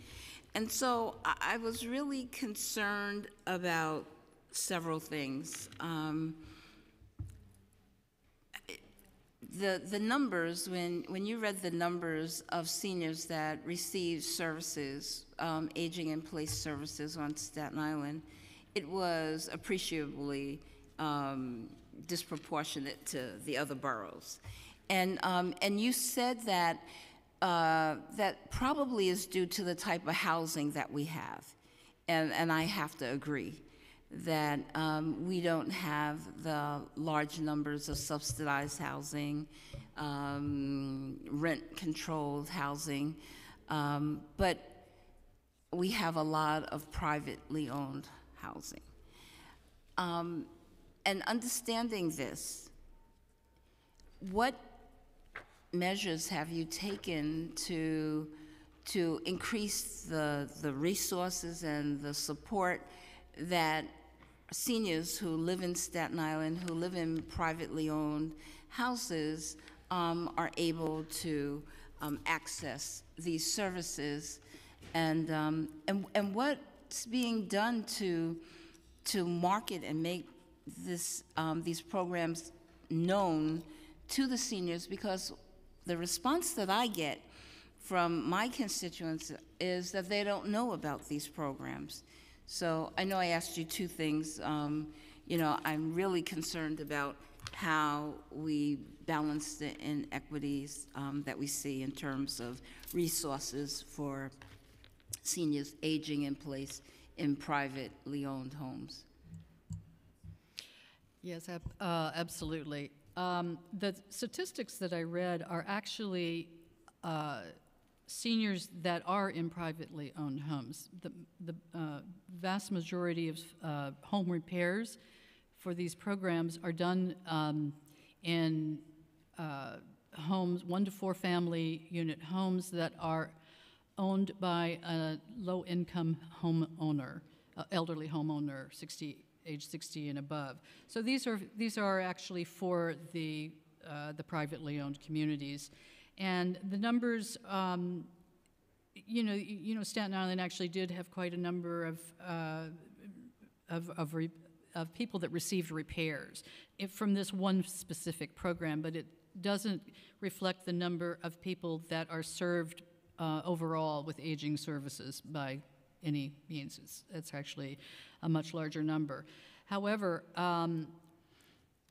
And so I, was really concerned about several things. Um, the, the numbers, when, when you read the numbers of seniors that receive services, um, aging in place services on Staten Island, it was appreciably um, disproportionate to the other boroughs. And, um, and you said that uh, that probably is due to the type of housing that we have. And, and I have to agree that um, we don't have the large numbers of subsidized housing, um, rent-controlled housing, um, but we have a lot of privately owned housing. Um, and understanding this, what measures have you taken to to increase the the resources and the support that seniors who live in Staten Island, who live in privately owned houses, um, are able to um, access these services, and, um, and and what's being done to to market and make this um, these programs known to the seniors? Because the response that I get from my constituents is that they don't know about these programs. So I know I asked you two things. Um, you know, I'm really concerned about how we balance the inequities um, that we see in terms of resources for seniors aging in place in privately owned homes. Yes, ab- uh, absolutely. Um, The statistics that I read are actually uh, seniors that are in privately owned homes. The the, uh, vast majority of uh, home repairs for these programs are done um, in uh, homes, one to four family unit homes that are owned by a low-income homeowner, uh, elderly homeowner, 60, age 60 and above. So these are, these are actually for the, uh, the privately owned communities. And the numbers, um, you know, you know, Staten Island actually did have quite a number of, uh, of, of, of people that received repairs from this one specific program, but it doesn't reflect the number of people that are served uh, overall with aging services by any means. It's, it's actually a much larger number. However, um,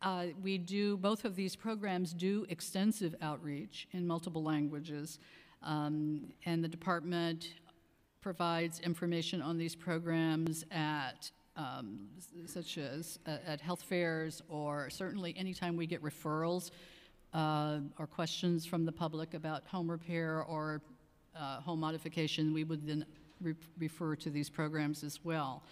uh, we do, both of these programs do extensive outreach in multiple languages, um, and the department provides information on these programs at um, such as uh, at health fairs or certainly anytime we get referrals uh, or questions from the public about home repair or uh, home modification, we would then re- refer to these programs as well.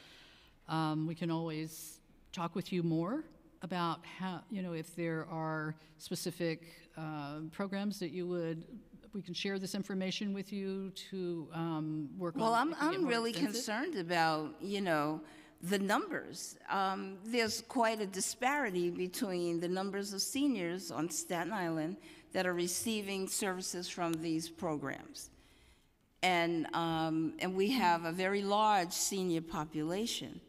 Um, we can always talk with you more about how, you know, if there are specific uh, programs that you would, we can share this information with you to um, work on. Well, I'm, I'm really concerned about, you know, the numbers. Um, there's quite a disparity between the numbers of seniors on Staten Island that are receiving services from these programs. And, um, and we have a very large senior population.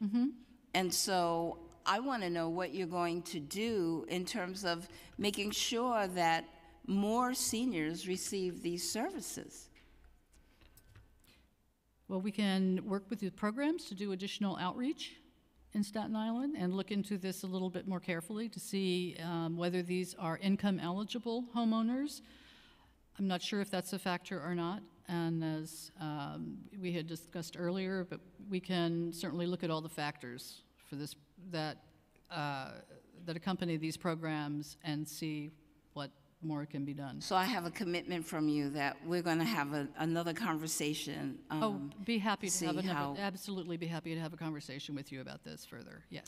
And so I want to know what you're going to do in terms of making sure that more seniors receive these services. Well, we can work with the programs to do additional outreach in Staten Island and look into this a little bit more carefully to see um, whether these are income eligible homeowners. I'm not sure if that's a factor or not. And as um, we had discussed earlier, but we can certainly look at all the factors for this that uh, that accompany these programs and see what more can be done. So I have a commitment from you that we're going to have a, another conversation. Oh, um, be happy to have another, absolutely be happy to have a conversation with you about this further, yes.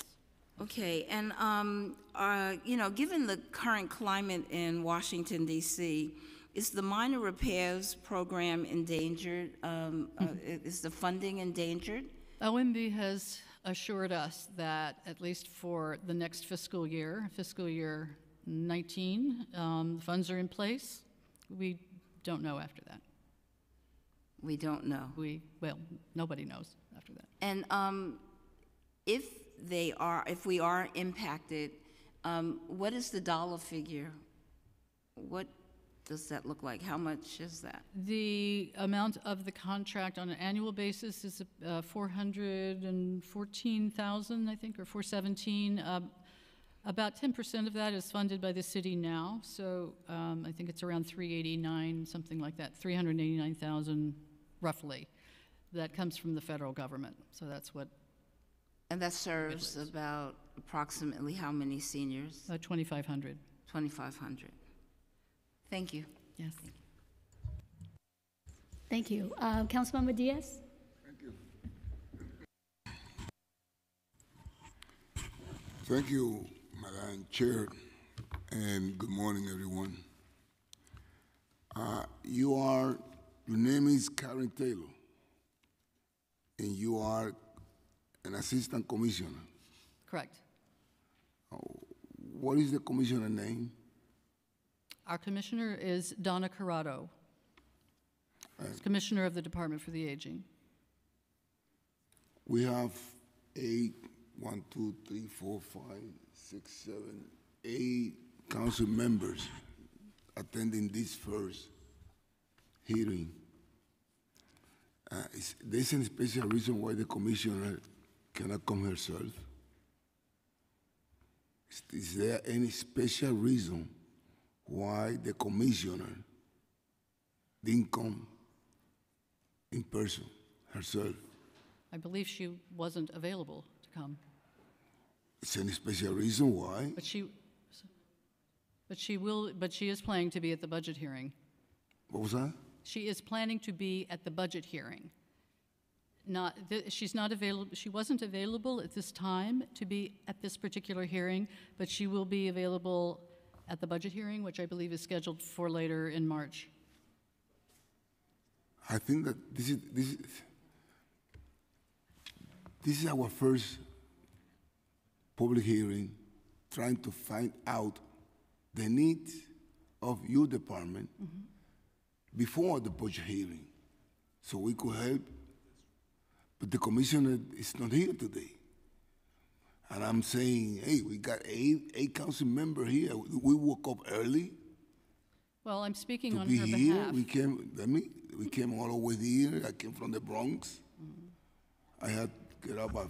Okay, and, um, uh, you know, given the current climate in Washington DC, is the minor repairs program endangered? Um, uh, Is the funding endangered? OMB has assured us that at least for the next fiscal year, fiscal year 19, um, funds are in place. We don't know after that. We don't know. We, well, nobody knows after that. And um, if they are, if we are impacted, um, what is the dollar figure? What does that look like? How much is that? The amount of the contract on an annual basis is uh, 414,000, I think, or 417. Um, About 10% of that is funded by the city now, so um, I think it's around 389, something like that, 389,000 roughly. That comes from the federal government, so that's what, And that serves about approximately how many seniors? uh, 2,500, 2,500. Thank you. yes. Thank you. Uh, Councilmember Diaz? Thank you, Thank you, Madam Chair, and good morning, everyone. Uh, you are, your name is Karen Taylor, and you are an assistant commissioner. Correct. What is the commissioner name? Our commissioner is Donna Corrado. Commissioner of the Department for the Aging. We have eight, one, two, three, four, five, six, seven, eight council members attending this first hearing. Uh, is, there's a special reason why the commissioner cannot come herself? Is, is there any special reason why the commissioner didn't come in person herself? I believe she wasn't available to come, Is any special reason why? but she, but she will, but she is planning to be at the budget hearing. What was that? She is planning to be at the budget hearing. Not, th- she's not available, she wasn't available at this time to be at this particular hearing, but she will be available at the budget hearing, which I believe is scheduled for later in March. I think that this is this is this is our first public hearing trying to find out the needs of your department mm-hmm. before the budget hearing so we could help. But the commissioner is not here today and i'm saying hey we got eight eight council member here we woke up early Well, I'm speaking to on be her here. behalf. We came, let me, we came all the way here. I came from the Bronx. I had to get up at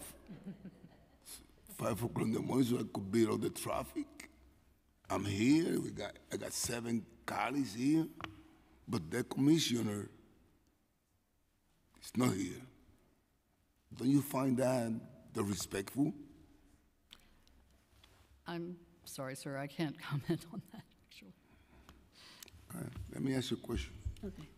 five o'clock in the morning so I could beat all the traffic. I'm here. We got, I got seven colleagues here, but the commissioner is not here. Don't you find that disrespectful? I'm sorry, sir, I can't comment on that, actually. All right, let me ask you a question. Okay.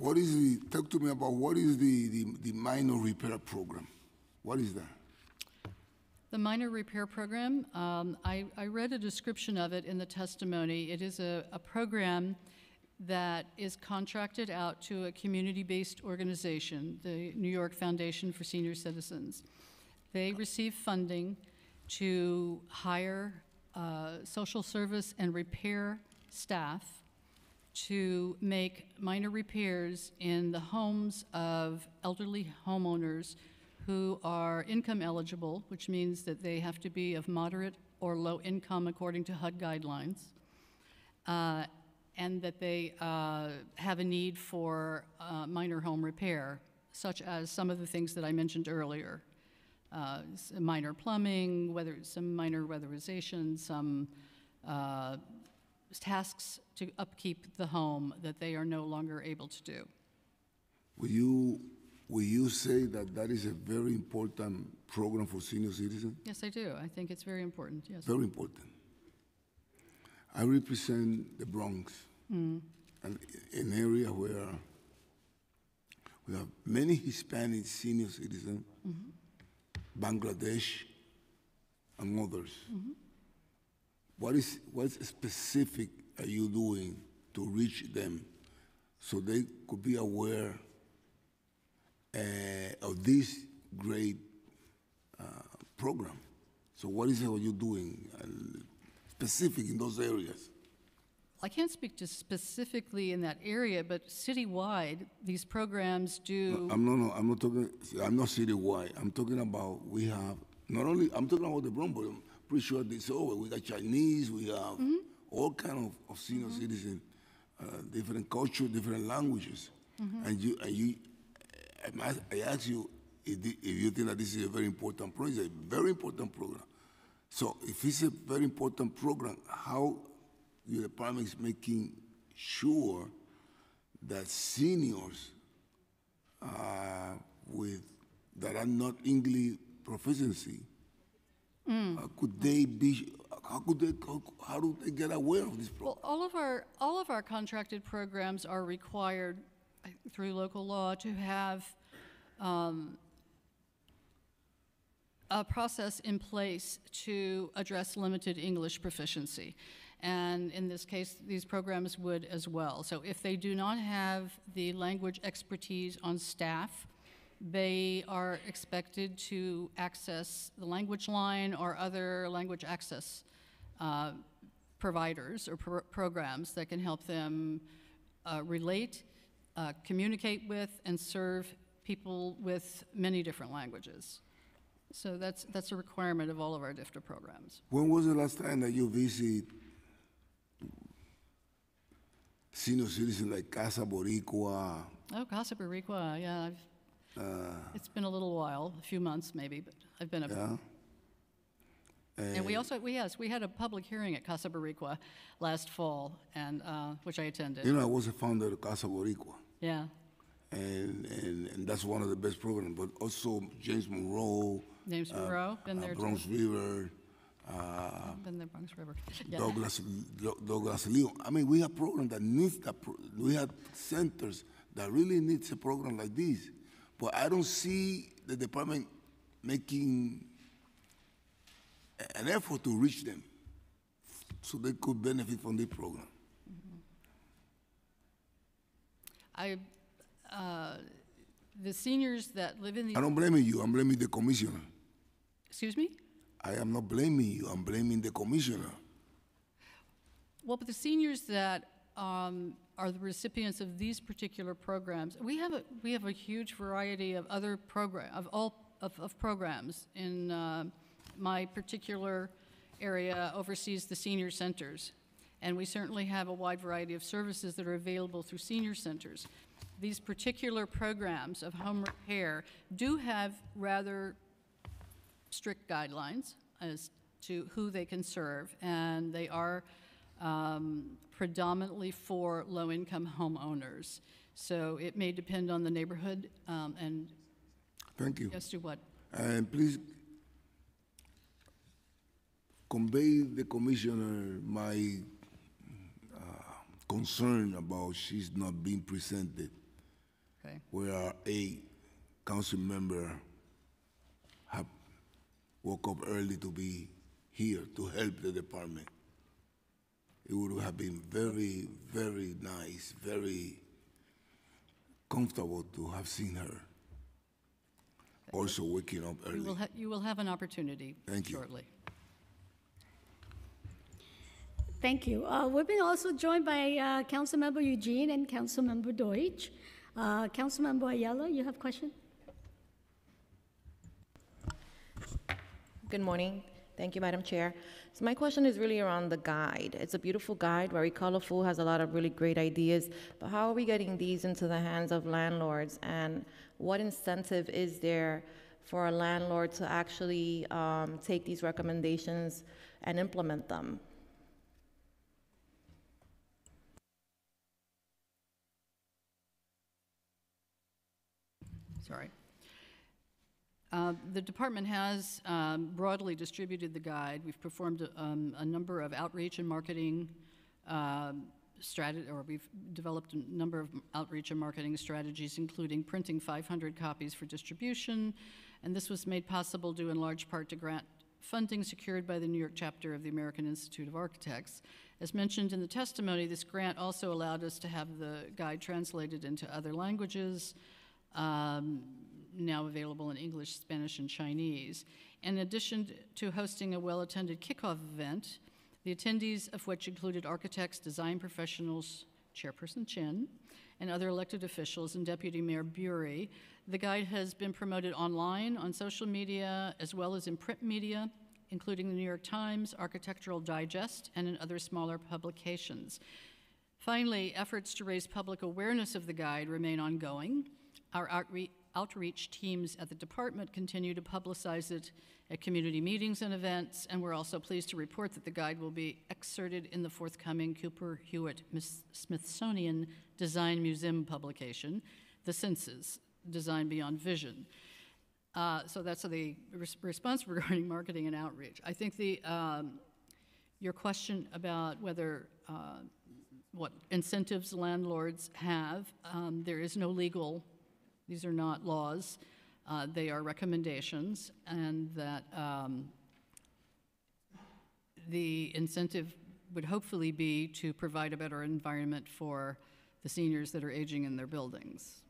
What is the, talk to me about what is the, the, the minor repair program? What is that? The minor repair program, um, I, I read a description of it in the testimony. It is a, a program that is contracted out to a community-based organization, the New York Foundation for Senior Citizens. They receive funding to hire uh, social service and repair staff to make minor repairs in the homes of elderly homeowners who are income eligible, which means that they have to be of moderate or low income according to HUD guidelines, uh, and that they uh, have a need for uh, minor home repair, such as some of the things that I mentioned earlier. Uh, minor plumbing, whether, some minor weatherization, some uh, tasks to upkeep the home that they are no longer able to do. Will you, will you say that that is a very important program for senior citizens? Yes, I do. I think it's very important, yes. Very important. I represent the Bronx, an, an area where we have many Hispanic senior citizens, Bangladesh, and others. What is what specific are you doing to reach them so they could be aware uh, of this great uh, program? So what is it what you're doing uh, specific in those areas? I can't speak to specifically in that area, but citywide, these programs do, I'm no, no, I'm not talking, I'm not citywide. I'm talking about, we have, not only, I'm talking about the Bronx, but I'm pretty sure this over. We got Chinese, we have mm-hmm. all kind of, of senior mm-hmm. citizens, uh, different culture, different languages. Mm-hmm. And you, and you, I'm ask- I ask you if, if you think that this is a very important program. It's a very important program. So if it's a very important program, how your department is making sure that seniors uh, with that are not English proficiency, uh, could they be? How could they? How, how do they get aware of this problem? well, all of our, all of our contracted programs are required through local law to have um, a process in place to address limited English proficiency. And in this case, these programs would as well. So if they do not have the language expertise on staff, they are expected to access the language line or other language access uh, providers or pro- programs that can help them uh, relate, uh, communicate with, and serve people with many different languages. So that's, that's a requirement of all of our DFTA programs. When was the last time that you visit senior citizens like Casa Boricua? Oh, Casa Boricua, yeah, I've, it's been a little while, a few months maybe, but I've been up. Yeah? And we also, we, yes, we had a public hearing at Casa Boricua last fall, and, uh, which I attended. You know, I was a founder of Casa Boricua, Yeah, and, and, and that's one of the best programs. But also James Monroe, James Monroe, been uh, there too. Bronx River, Been there, Bronx River. Yeah. Douglas, Do- Douglas Leo. I mean, we have programs that needs that. Pro- we have centers that really needs a program like this, but I don't see the department making an effort to reach them, so they could benefit from the program. I, uh, the seniors that live in the. I don't blame you. I'm blaming the commissioner. excuse me? I am not blaming you. I'm blaming the commissioner. Well, but the seniors that um, are the recipients of these particular programs, we have a, we have a huge variety of other program, of all, of, of programs. In uh, my particular area oversees the senior centers, and we certainly have a wide variety of services that are available through senior centers. These particular programs of home repair do have rather strict guidelines as to who they can serve, and they are um, predominantly for low-income homeowners. So it may depend on the neighborhood um, and Thank you. as to what. And please convey the commissioner my uh, concern about she's not being presented, Okay. where a council member woke up early to be here to help the department. It would have been very, very nice, very comfortable to have seen her. Also waking up You early. will, ha- you will have an opportunity Thank you. shortly. Thank you. Uh, We've been also joined by uh, Councilmember Eugene and Councilmember Deutsch. Uh, Councilmember Ayala, you have a question? Good morning. Thank you, Madam Chair. So my question is really around the guide. It's a beautiful guide, very colorful, has a lot of really great ideas. But how are we getting these into the hands of landlords? And what incentive is there for a landlord to actually um, take these recommendations and implement them? Sorry. Uh, The department has um, broadly distributed the guide. We've performed um, a number of outreach and marketing strategy, or we've developed a number of outreach and marketing strategies, including printing 500 copies for distribution, and this was made possible due in large part to grant funding secured by the New York chapter of the American Institute of Architects. As mentioned in the testimony, this grant also allowed us to have the guide translated into other languages, um, now available in English, Spanish, and Chinese. In addition to hosting a well-attended kickoff event, the attendees of which included architects, design professionals, Chairperson Chin, and other elected officials, and Deputy Mayor Buery, the guide has been promoted online, on social media, as well as in print media, including the New York Times, Architectural Digest, and in other smaller publications. Finally, efforts to raise public awareness of the guide remain ongoing. Our outre- outreach teams at the department continue to publicize it at community meetings and events, and we're also pleased to report that the guide will be excerpted in the forthcoming Cooper Hewitt Smithsonian Design Museum publication, The Senses Design Beyond Vision. Uh, so that's the res- response regarding marketing and outreach. I think the um, your question about whether uh, what incentives landlords have, um, there is no legal these are not laws. Uh, They are recommendations, and that um, the incentive would hopefully be to provide a better environment for the seniors that are aging in their buildings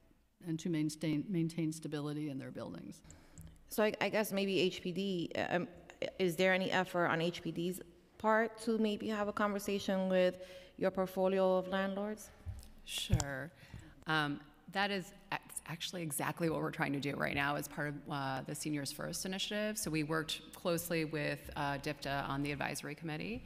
and to maintain, maintain stability in their buildings. So I, I guess maybe HPD, um, is there any effort on HPD's part to maybe have a conversation with your portfolio of landlords? Sure. Um, That is ac- actually exactly what we're trying to do right now as part of uh, the Seniors First initiative. So we worked closely with uh, DFTA on the advisory committee.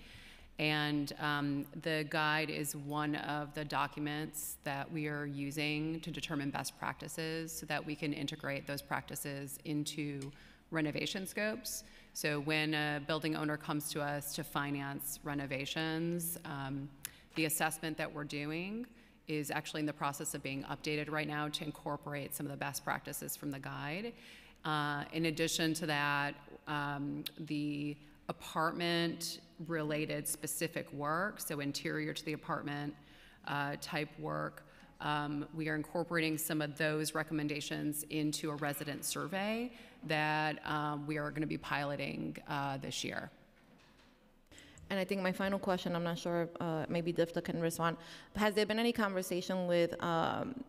And um, the guide is one of the documents that we are using to determine best practices so that we can integrate those practices into renovation scopes. So when a building owner comes to us to finance renovations, um, the assessment that we're doing is actually in the process of being updated right now to incorporate some of the best practices from the guide. Uh, in addition to that, um, the apartment related specific work, so interior to the apartment uh, type work, um, we are incorporating some of those recommendations into a resident survey that um, we are going to be piloting uh, this year. And I think my final question, I'm not sure, uh, maybe DFTA can respond. Has there been any conversation with um,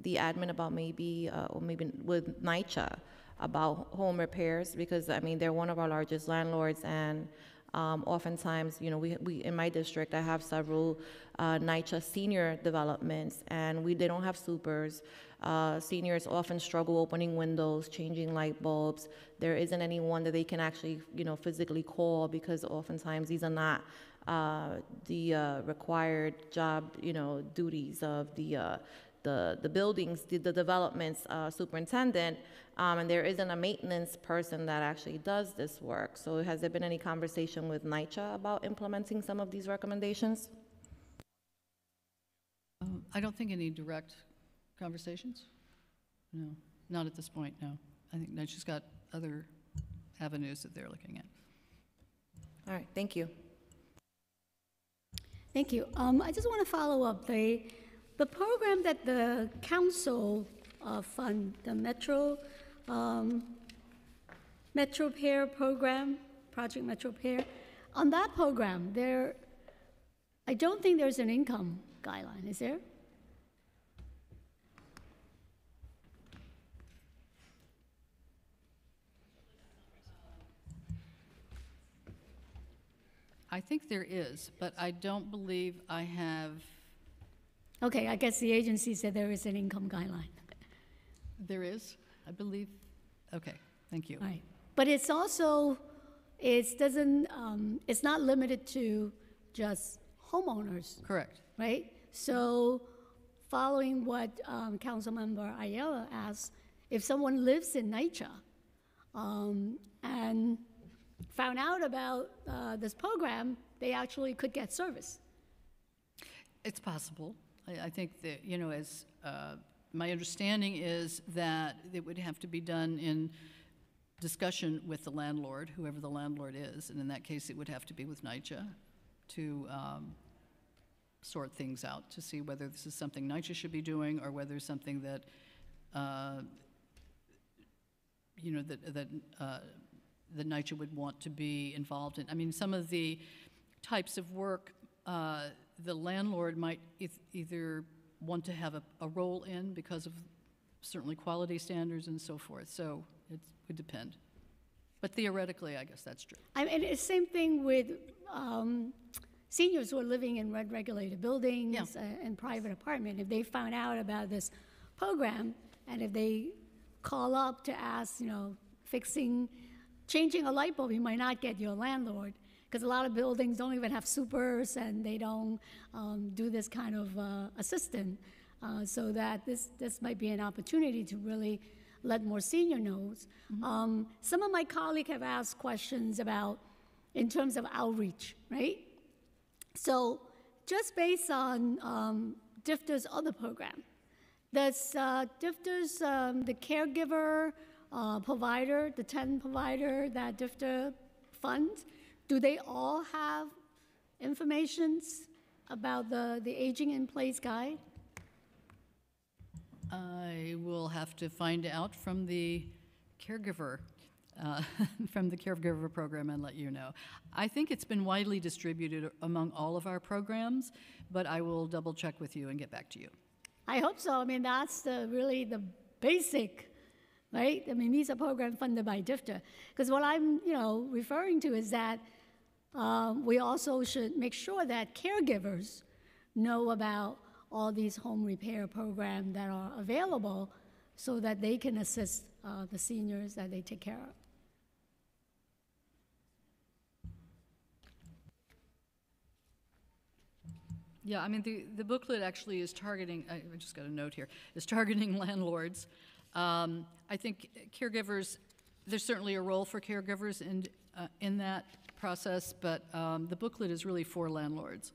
the admin about maybe, uh, or maybe with NYCHA about home repairs? Because, I mean, they're one of our largest landlords, and um, oftentimes, you know, we, we, in my district, I have several uh, NYCHA senior developments, and we, they don't have supers. Uh, seniors often struggle opening windows, changing light bulbs. There isn't anyone that they can actually, you know, physically call because oftentimes these are not uh, the uh, required job, you know, duties of the uh, the the buildings, the, the developments uh, superintendent, um, and there isn't a maintenance person that actually does this work. So has there been any conversation with NYCHA about implementing some of these recommendations? Um, I don't think any direct conversations? No, not at this point, no. I think that she's got other avenues that they're looking at. All right, thank you. Thank you. Um, I just want to follow up. The, the program that the council uh, fund, the Metro, um, Metro Pair program, Project Metro Pair, on that program, there, I don't think there's an income guideline, is there? I think there is, but I don't believe I have, Okay, I guess the agency said there is an income guideline. there is, I believe. Okay, thank you. Right. But it's also, it doesn't, um, it's not limited to just homeowners, Correct. right? So following what um, Councilmember Ayala asked, if someone lives in NYCHA um, and found out about uh, this program, they actually could get service. It's possible. I, I think that, you know, as, uh, my understanding is that it would have to be done in discussion with the landlord, whoever the landlord is, and in that case, it would have to be with NYCHA to um, sort things out, to see whether this is something NYCHA should be doing, or whether something that, uh, you know, that, that, uh, that NYCHA would want to be involved in. I mean, some of the types of work, uh, the landlord might eith- either want to have a, a role in because of certainly quality standards and so forth, so it would depend. But theoretically, I guess that's true. I mean, it's same thing with um, seniors who are living in red regulated buildings uh, and private apartment. If they found out about this program, and if they call up to ask, you know, fixing, changing a light bulb, you might not get your landlord because a lot of buildings don't even have supers and they don't um, do this kind of uh, assistant. Uh, so that this this might be an opportunity to really let more senior knows. Um, some of my colleagues have asked questions about in terms of outreach, right? So just based on um, DFTA's other program, does uh, DFTA's, um, the caregiver uh, provider, the 10 provider that DFTA funds, do they all have informations about the, the aging in place guide? I will have to find out from the caregiver, uh, from the caregiver program and let you know. I think it's been widely distributed among all of our programs, but I will double check with you and get back to you. I hope so. I mean, that's the really the basic, right? I mean, these are programs funded by DFTA. Because what I'm, you know, referring to is that um, we also should make sure that caregivers know about all these home repair programs that are available so that they can assist uh, the seniors that they take care of. Yeah, I mean, the, the booklet actually is targeting, I I just got a note here, is targeting landlords. Um, I think caregivers, there's certainly a role for caregivers in, uh, in that process, but um, the booklet is really for landlords.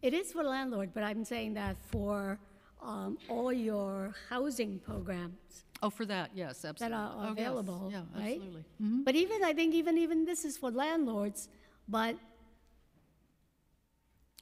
It is for landlord, but I'm saying that for um, all your housing programs, Oh, for that, yes, absolutely. that are Oh, yes, available, Yeah, right? absolutely. Mhm. But even, I think even, even this is for landlords, but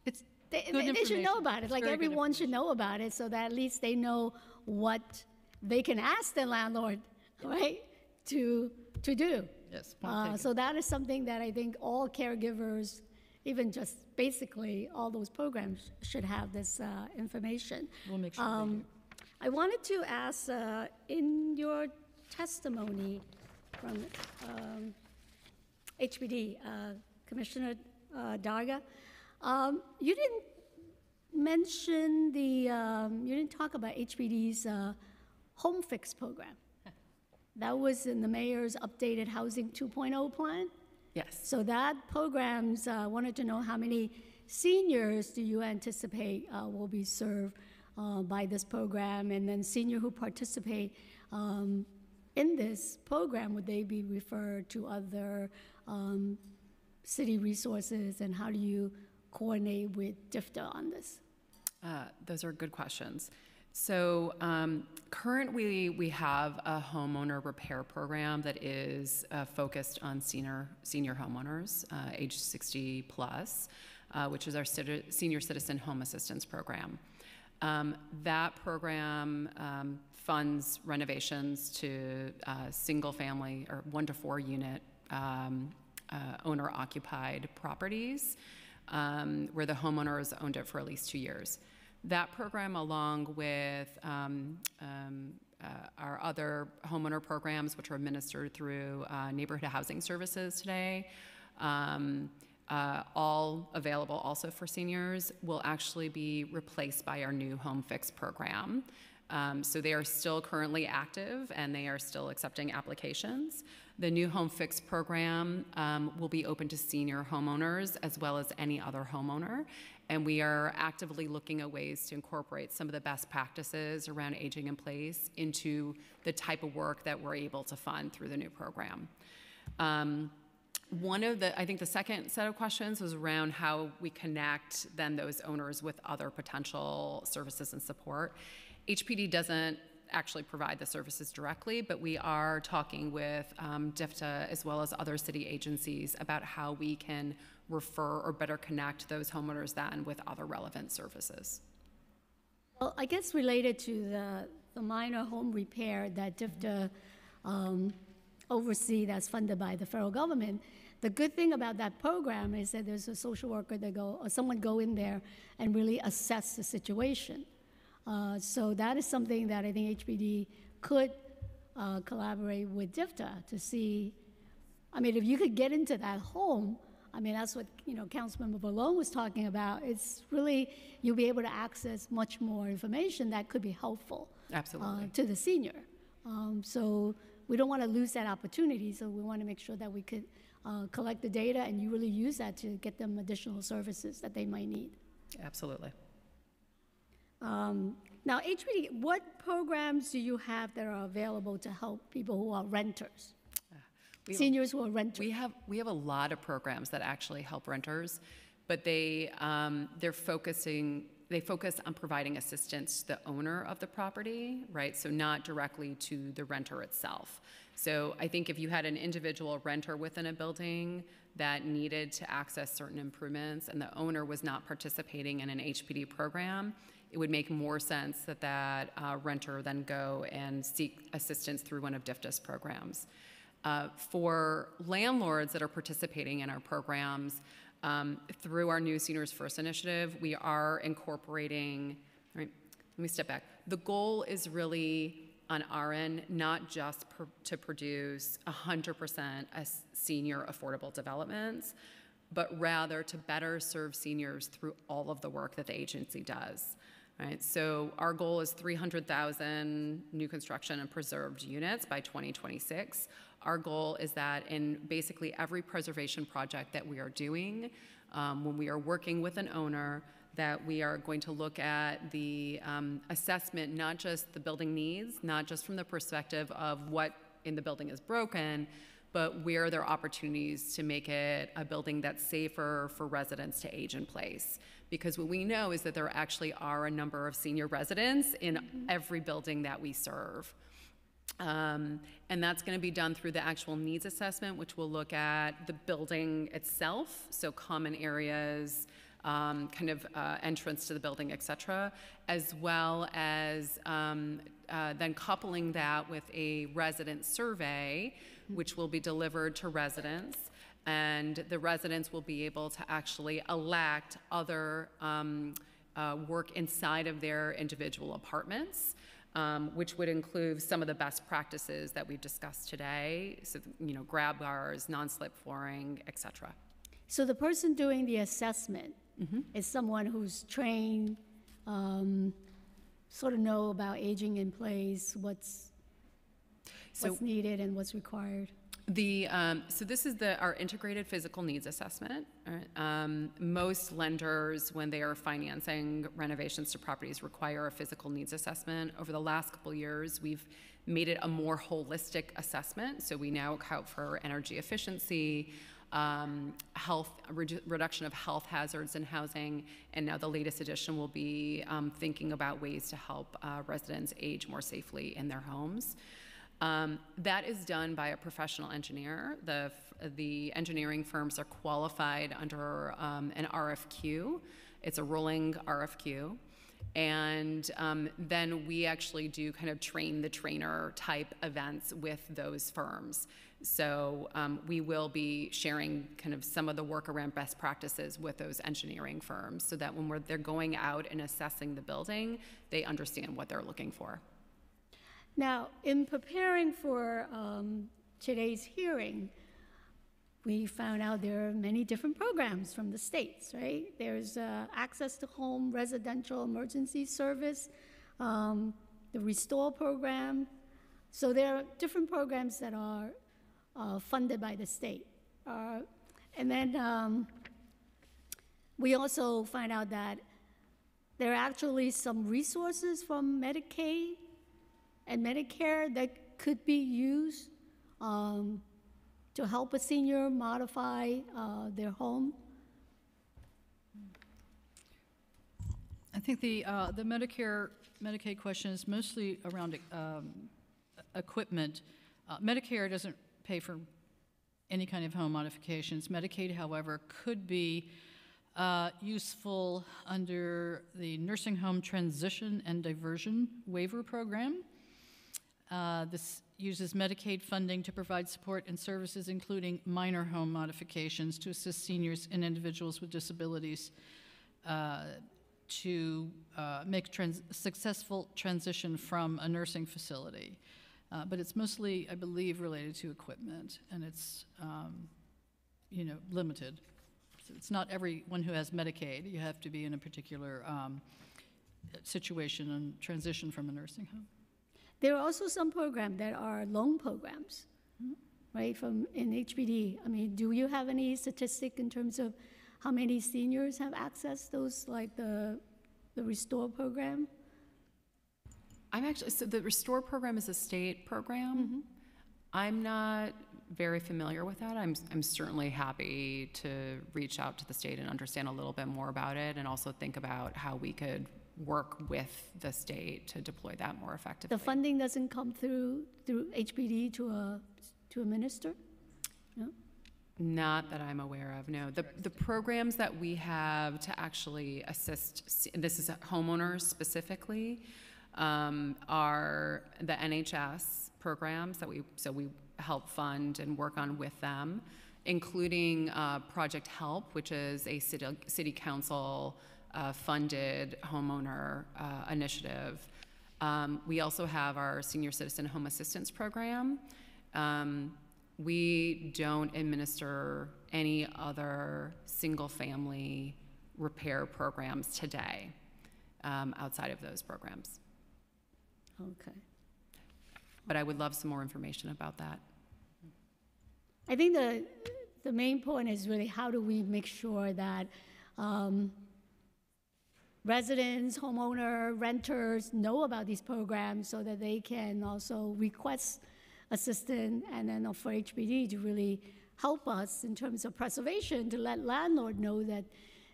It's they, they, they should know about it. Like very everyone should know about it so that at least they know what they can ask the landlord, right, to, to do. Yes, Uh, so that is something that I think all caregivers, even just basically all those programs should have this uh, information. We'll make sure Um. I wanted to ask, uh, in your testimony from um, HPD, uh, Commissioner uh, Darga, um, you didn't mention the, um, you didn't talk about HPD's uh, Home Fix program. That was in the mayor's updated Housing 2.0 plan. Yes. So that program's, uh, wanted to know how many seniors do you anticipate uh, will be served uh, by this program? And then senior who participate um, in this program, would they be referred to other um, city resources? And how do you coordinate with DFTA on this? Uh, Those are good questions. So um, currently, we have a homeowner repair program that is uh, focused on senior, senior homeowners, uh, age 60 plus, uh, which is our senior citizen home assistance program. Um, That program um, funds renovations to uh, single-family or one to four unit um, uh, owner-occupied properties um, where the homeowner has owned it for at least two years. That program, along with um, um, uh, our other homeowner programs, which are administered through uh, neighborhood housing services today, um, uh, all available also for seniors, will actually be replaced by our new Home Fix program. Um, so they are still currently active and they are still accepting applications. The new Home Fix program um, will be open to senior homeowners as well as any other homeowner. And we are actively looking at ways to incorporate some of the best practices around aging in place into the type of work that we're able to fund through the new program. Um, one of the, I think the second set of questions was around how we connect then those owners with other potential services and support. HPD doesn't actually provide the services directly, but we are talking with um, DFTA as well as other city agencies about how we can refer or better connect those homeowners then with other relevant services. Well, I guess related to the, the minor home repair that DFTA um, oversee that's funded by the federal government, the good thing about that program is that there's a social worker that go, or someone go in there and really assess the situation. Uh, so that is something that I think HPD could uh, collaborate with DFTA to see. I mean, if you could get into that home, I mean, that's what you know, Councilmember Vallone was talking about. It's really you'll be able to access much more information that could be helpful Absolutely. uh, to the senior. Um, so we don't want to lose that opportunity. So we want to make sure that we could uh, collect the data and you really use that to get them additional services that they might need. Absolutely. Um, now, HPD, what programs do you have that are available to help people who are renters? We Seniors who are renters? We have, we have a lot of programs that actually help renters, but they, um, they're focusing, they focus on providing assistance to the owner of the property, right? So not directly to the renter itself. So I think if you had an individual renter within a building that needed to access certain improvements and the owner was not participating in an HPD program, it would make more sense that that uh, renter then go and seek assistance through one of DFTA's programs. Uh, for landlords that are participating in our programs, um, through our new Seniors First initiative, we are incorporating, right, let me step back. The goal is really on our end, not just pr- to produce 100% as senior affordable developments, but rather to better serve seniors through all of the work that the agency does. Right, so our goal is 300,000 new construction and preserved units by 2026. Our goal is that in basically every preservation project that we are doing, um, when we are working with an owner, that we are going to look at the um, assessment, not just the building needs, not just from the perspective of what in the building is broken, but where there are opportunities to make it a building that's safer for residents to age in place. Because what we know is that there actually are a number of senior residents in every building that we serve. Um, and that's going to be done through the actual needs assessment, which will look at the building itself, so common areas, um, kind of uh, entrance to the building, et cetera, as well as um, uh, then coupling that with a resident survey, which will be delivered to residents. And the residents will be able to actually elect other um, uh, work inside of their individual apartments. Um, which would include some of the best practices that we've discussed today. So, you know, grab bars, non-slip flooring, et cetera. So the person doing the assessment is someone who's trained, um, sort of know about aging in place, what's, So- what's needed and what's required. The, um, so this is the, our integrated physical needs assessment. Um, most lenders, when they are financing renovations to properties, require a physical needs assessment. Over the last couple years, we've made it a more holistic assessment. So we now account for energy efficiency, um, health, redu- reduction of health hazards in housing, and now the latest edition will be um, thinking about ways to help uh, residents age more safely in their homes. Um, that is done by a professional engineer. The, the engineering firms are qualified under um, an RFQ. It's a rolling RFQ. And um, then we actually do kind of train the trainer type events with those firms. So um, we will be sharing kind of some of the work around best practices with those engineering firms so that when we're, they're going out and assessing the building, they understand what they're looking for. Now, in preparing for um, today's hearing, we found out there are many different programs from the states, right? There's uh, access to home residential emergency service, um, the Restore program. So there are different programs that are uh, funded by the state. Uh, and then um, we also find out that there are actually some resources from Medicaid and Medicare that could be used um, to help a senior modify uh, their home. I think the, uh, the Medicare, Medicaid question is mostly around um, equipment. Uh, Medicare doesn't pay for any kind of home modifications. Medicaid, however, could be uh, useful under the Nursing Home Transition and Diversion Waiver Program. Uh, This uses Medicaid funding to provide support and services, including minor home modifications, to assist seniors and individuals with disabilities uh, to uh, make trans- successful transition from a nursing facility. Uh, But it's mostly, I believe, related to equipment, and it's, um, you know, limited. So It's not everyone who has Medicaid. You have to be in a particular um, situation and transition from a nursing home. There are also some programs that are loan programs, right, from in HPD. I mean, do you have any statistic in terms of how many seniors have accessed those, like the, the Restore program? I'm actually, so the Restore program is a state program. Mm-hmm. I'm not very familiar with that. I'm, I'm certainly happy to reach out to the state and understand a little bit more about it and also think about how we could work with the state to deploy that more effectively. The funding doesn't come through, through HPD to a, to a minister? No? Not that I'm aware of, no. The, the programs that we have to actually assist, this is homeowners specifically, um, are the NHS programs that we, so we help fund and work on with them, including uh, Project Help, which is a city, city council uh, funded homeowner uh, initiative. Um, we also have our senior citizen home assistance program. Um, we don't administer any other single-family repair programs today um, outside of those programs. Okay. But I would love some more information about that. I think the, the main point is really how do we make sure that um, residents, homeowner, renters know about these programs so that they can also request assistance and then for HPD to really help us in terms of preservation to let landlord know that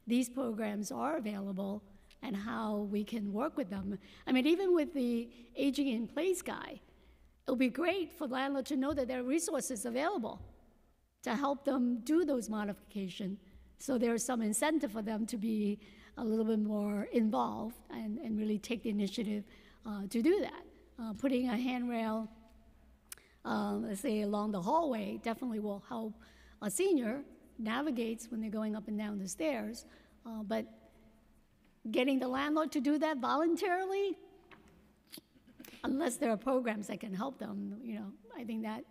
these programs are available and how we can work with them. I mean, even with the aging in place guy, it'll be great for landlord to know that there are resources available to help them do those modifications. So there's some incentive for them to be a little bit more involved and, and really take the initiative uh, to do that. Uh, putting a handrail, um, let's say along the hallway, definitely will help a senior navigates when they're going up and down the stairs. Uh, but getting the landlord to do that voluntarily, unless there are programs that can help them, you know, I think that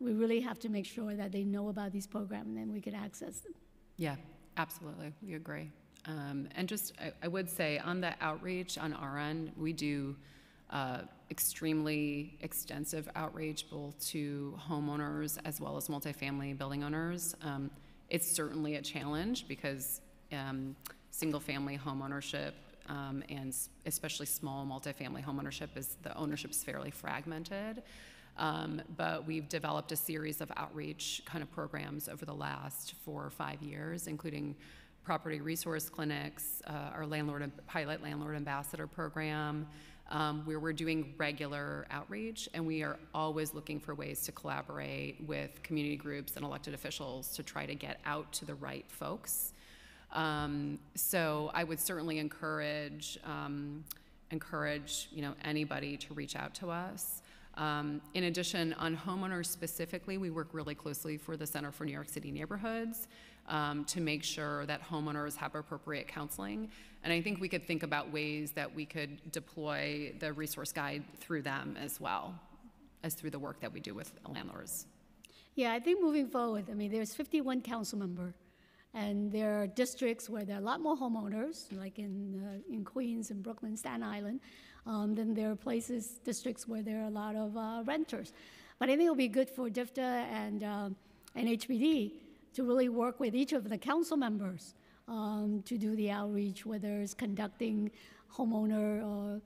we really have to make sure that they know about these programs and then we can access them. Yeah, absolutely. We agree. Um, and just, I, I would say on the outreach on our end, we do uh, extremely extensive outreach both to homeowners as well as multifamily building owners. Um, it's certainly a challenge because um, single family home ownership um, and especially small multifamily home ownership is the ownership is fairly fragmented. Um, but we've developed a series of outreach kind of programs over the last four or five years, including property resource clinics, uh, our landlord pilot landlord ambassador program, um, where we're doing regular outreach, and we are always looking for ways to collaborate with community groups and elected officials to try to get out to the right folks. Um, so I would certainly encourage um, encourage you know anybody to reach out to us. Um, in addition, on homeowners specifically, we work really closely for the Center for New York City Neighborhoods um, to make sure that homeowners have appropriate counseling. And I think we could think about ways that we could deploy the resource guide through them as well as through the work that we do with landlords. Yeah, I think moving forward, I mean, there's 51 council member, and there are districts where there are a lot more homeowners, like in, uh, in Queens and Brooklyn, Staten Island. Um, then there are places, districts where there are a lot of uh, renters. But I think it'll be good for DFTA and, um and HPD to really work with each of the council members um, to do the outreach, whether it's conducting homeowner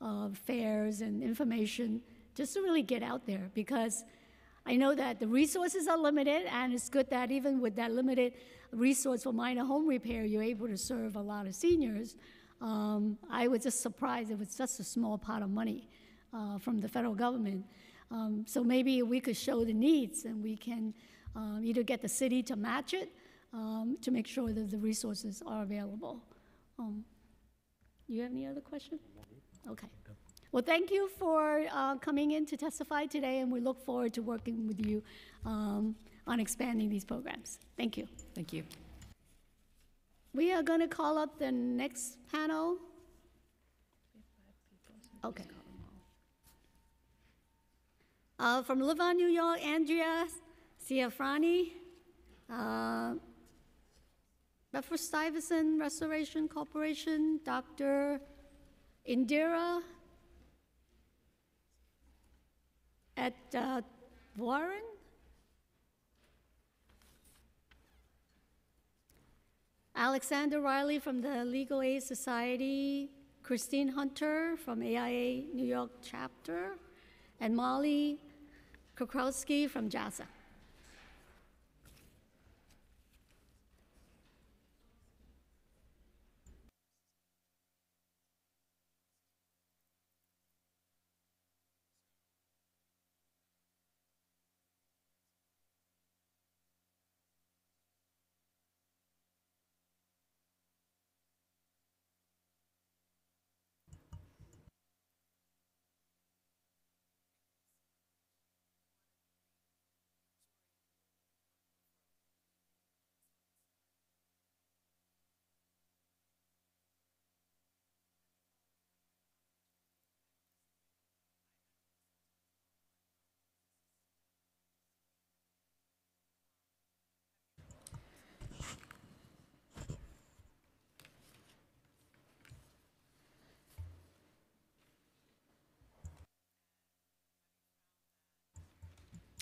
uh, uh, fairs and information, just to really get out there. Because I know that the resources are limited, and it's good that even with that limited resource for minor home repair, you're able to serve a lot of seniors. Um, I was just surprised it was just a small pot of money uh, from the federal government. Um, so maybe we could show the needs and we can um, either get the city to match it um, to make sure that the resources are available. Um, you have any other questions? Okay. Well, thank you for uh, coming in to testify today, and we look forward to working with you um, on expanding these programs. Thank you. Thank you. We are going to call up the next panel. Okay. Uh, from Live on New York, Andrea Cianfrani. Uh, Bedford Stuyvesant Restoration Corporation, Dr. Indira at uh, Warren. Alexander Riley from the Legal Aid Society, Christine Hunter from AIA New York chapter, and Molly Krakowski from JASA.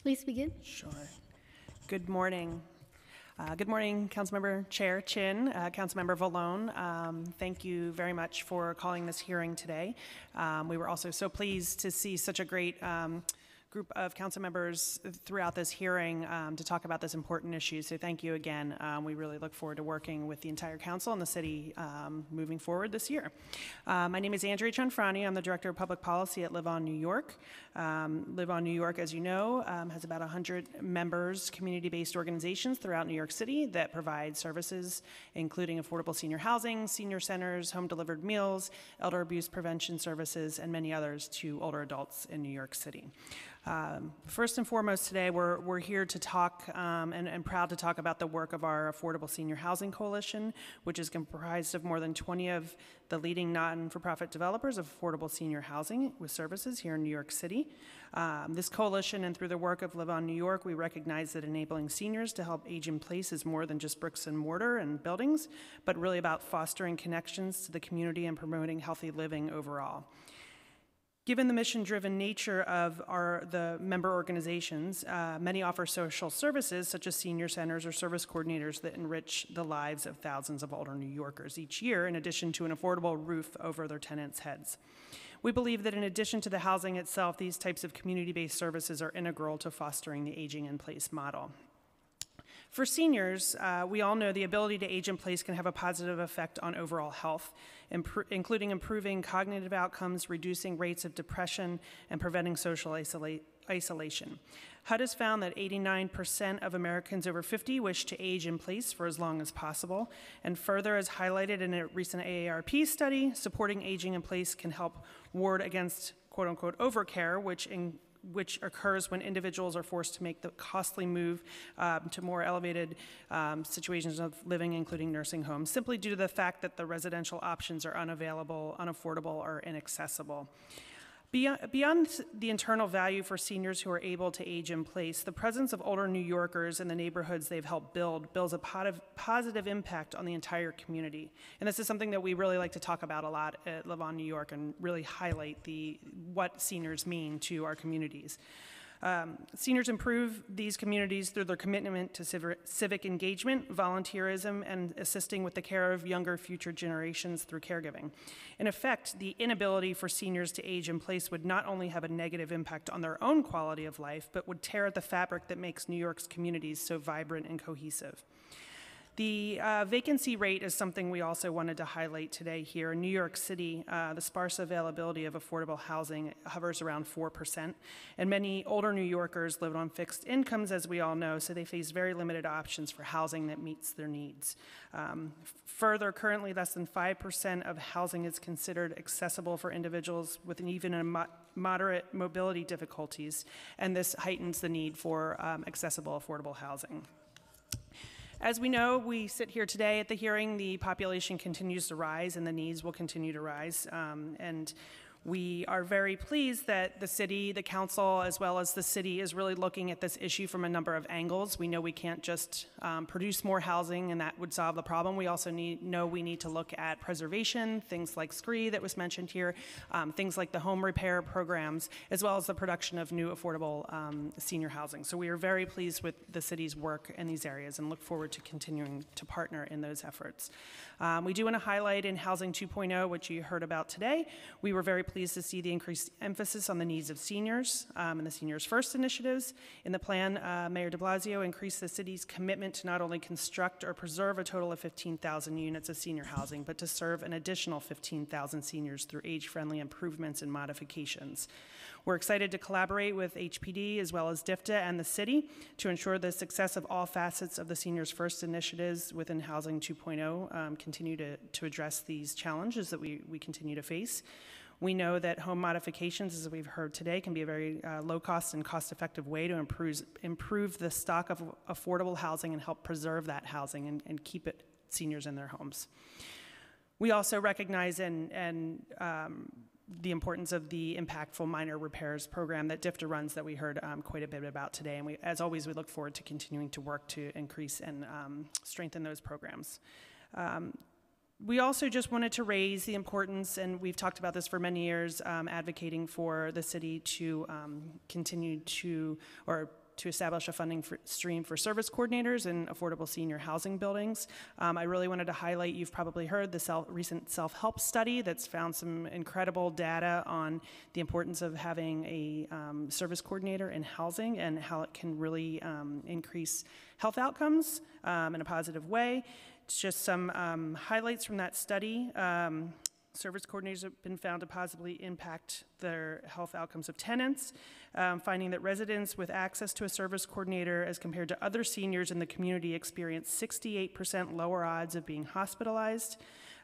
Please begin. Sure. Good morning. Uh, Good morning, Councilmember Chair Chin, uh, Councilmember Vallone. Um, Thank you very much for calling this hearing today. Um, We were also so pleased to see such a great um, group of council members throughout this hearing um, to talk about this important issue. So thank you again. Um, we really look forward to working with the entire council and the city um, moving forward this year. Uh, my name is Andrea Cianfrani. I'm the Director of Public Policy at Live On New York. Um, Live On New York, as you know, um, has about 100 members, community-based organizations throughout New York City that provide services including affordable senior housing, senior centers, home-delivered meals, elder abuse prevention services, and many others to older adults in New York City. Um, First and foremost, today, we're, we're here to talk um, and, and proud to talk about the work of our Affordable Senior Housing Coalition, which is comprised of more than 20 of the leading non-for-profit developers of affordable senior housing with services here in New York City. Um, This coalition and through the work of Live On New York, we recognize that enabling seniors to help age in place is more than just bricks and mortar and buildings, but really about fostering connections to the community and promoting healthy living overall. Given the mission-driven nature of our, the member organizations, uh, many offer social services such as senior centers or service coordinators that enrich the lives of thousands of older New Yorkers each year, in addition to an affordable roof over their tenants' heads. We believe that in addition to the housing itself, these types of community-based services are integral to fostering the aging in place model. For seniors, uh, we all know the ability to age in place can have a positive effect on overall health, including improving cognitive outcomes, reducing rates of depression, and preventing social isola- isolation. HUD has found that 89% of Americans over 50 wish to age in place for as long as possible, and further, as highlighted in a recent AARP study, supporting aging in place can help ward against quote unquote overcare, which in which occurs when individuals are forced to make the costly move um, to more elevated um, situations of living, including nursing homes, simply due to the fact that the residential options are unavailable, unaffordable, or inaccessible. Beyond, the internal value for seniors who are able to age in place, the presence of older New Yorkers in the neighborhoods they've helped build builds a positive impact on the entire community. And this is something that we really like to talk about a lot at Live On New York and really highlight the, what seniors mean to our communities. Um, seniors improve these communities through their commitment to civ- civic engagement, volunteerism, and assisting with the care of younger future generations through caregiving. In effect, the inability for seniors to age in place would not only have a negative impact on their own quality of life, but would tear at the fabric that makes New York's communities so vibrant and cohesive. The uh, vacancy rate is something we also wanted to highlight today here. In New York City, uh, the sparse availability of affordable housing hovers around 4%, and many older New Yorkers live on fixed incomes, as we all know, so they face very limited options for housing that meets their needs. Um, further, currently less than 5% of housing is considered accessible for individuals with an even a mo- moderate mobility difficulties, and this heightens the need for um, accessible, affordable housing. As we know, we sit here today at the hearing, the population continues to rise and the needs will continue to rise. Um, and we are very pleased that the city, the council, as well as the city is really looking at this issue from a number of angles. We know we can't just um, produce more housing and that would solve the problem. We also need, know we need to look at preservation, things like SCRIE that was mentioned here, um, things like the home repair programs, as well as the production of new affordable um, senior housing. So we are very pleased with the city's work in these areas and look forward to continuing to partner in those efforts. Um, we do want to highlight in Housing 2.0, which you heard about today, we were very pleased to see the increased emphasis on the needs of seniors um, and the Seniors First initiatives. In the plan, uh, Mayor de Blasio increased the city's commitment to not only construct or preserve a total of 15,000 units of senior housing, but to serve an additional 15,000 seniors through age-friendly improvements and modifications. We're excited to collaborate with HPD as well as DFTA and the city to ensure the success of all facets of the Seniors First initiatives within Housing 2.0 um, continue to, to address these challenges that we, we continue to face. We know that home modifications, as we've heard today, can be a very uh, low cost and cost effective way to improve, improve the stock of affordable housing and help preserve that housing and, and keep it seniors in their homes. We also recognize and, and um, the importance of the impactful minor repairs program that DFTA runs that we heard um, quite a bit about today. And we, as always, we look forward to continuing to work to increase and um, strengthen those programs. Um, we also just wanted to raise the importance, and we've talked about this for many years, um, advocating for the city to um, continue to, or to establish a funding for, stream for service coordinators in affordable senior housing buildings. Um, I really wanted to highlight, you've probably heard the self, recent self-help study that's found some incredible data on the importance of having a um, service coordinator in housing and how it can really um, increase health outcomes um, in a positive way. Just some um, highlights from that study. Um, Service coordinators have been found to positively impact their health outcomes of tenants, um, finding that residents with access to a service coordinator as compared to other seniors in the community experience 68% lower odds of being hospitalized.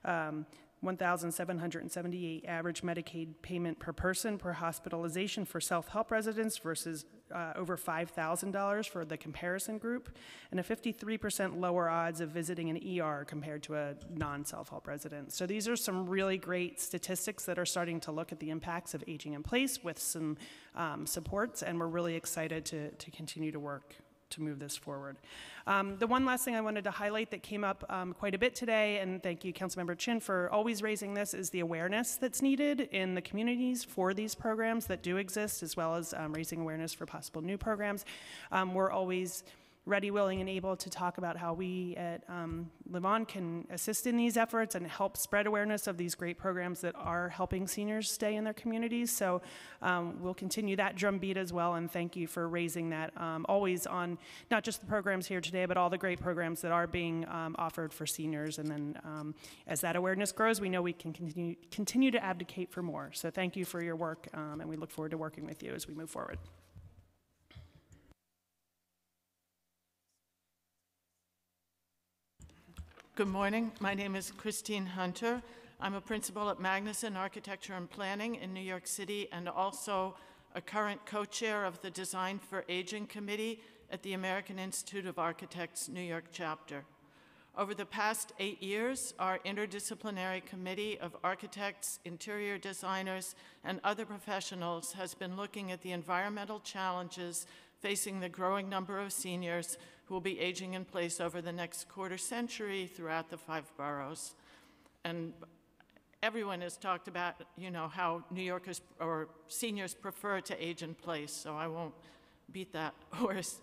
Um, 1,778 average Medicaid payment per person per hospitalization for self-help residents versus uh, over $5,000 for the comparison group, and a 53% lower odds of visiting an ER compared to a non-self-help resident. So these are some really great statistics that are starting to look at the impacts of aging in place with some um, supports, and we're really excited to, to continue to work to move this forward. Um, the one last thing I wanted to highlight that came up um, quite a bit today, and thank you, Councilmember Chin, for always raising this, is the awareness that's needed in the communities for these programs that do exist, as well as um, raising awareness for possible new programs. Um, we're always ready, willing, and able to talk about how we at um, Live On can assist in these efforts and help spread awareness of these great programs that are helping seniors stay in their communities. So um, we'll continue that drumbeat as well, and thank you for raising that um, always on not just the programs here today, but all the great programs that are being um, offered for seniors. And then um, as that awareness grows, we know we can continue, continue to advocate for more. So thank you for your work, um, and we look forward to working with you as we move forward. Good morning. My name is Christine Hunter. I'm a principal at Magnusson Architecture and Planning in New York City and also a current co-chair of the Design for Aging Committee at the American Institute of Architects New York chapter. Over the past eight years, our interdisciplinary committee of architects, interior designers, and other professionals has been looking at the environmental challenges facing the growing number of seniors who will be aging in place over the next quarter century throughout the five boroughs. And everyone has talked about, you know, how New Yorkers or seniors prefer to age in place, so I won't beat that horse.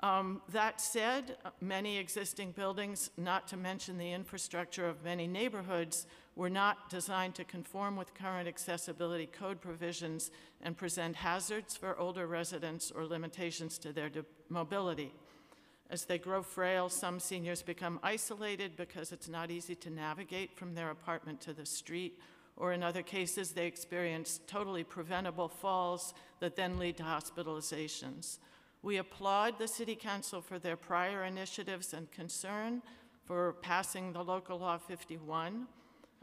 Um, that said, many existing buildings, not to mention the infrastructure of many neighborhoods, were not designed to conform with current accessibility code provisions and present hazards for older residents or limitations to their mobility. As they grow frail, some seniors become isolated because it's not easy to navigate from their apartment to the street, or in other cases, they experience totally preventable falls that then lead to hospitalizations. We applaud the City Council for their prior initiatives and concern for passing the Local Law 51.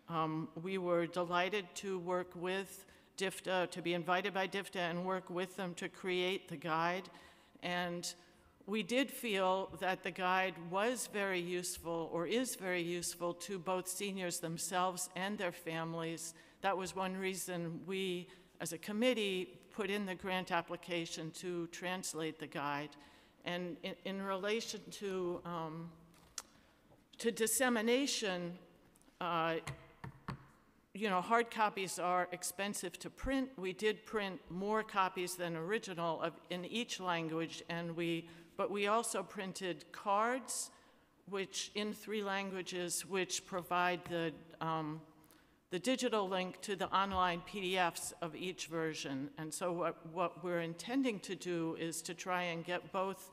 Um, we were delighted to work with DFTA, to be invited by DFTA and work with them to create the guide. And we did feel that the guide was very useful or is very useful to both seniors themselves and their families. That was one reason we, as a committee, put in the grant application to translate the guide. And in, in relation to, um, to dissemination, uh, you know, hard copies are expensive to print. We did print more copies than original of, in each language, and we but we also printed cards, which in three languages, which provide the, um, the digital link to the online PDFs of each version. And so what, what we're intending to do is to try and get both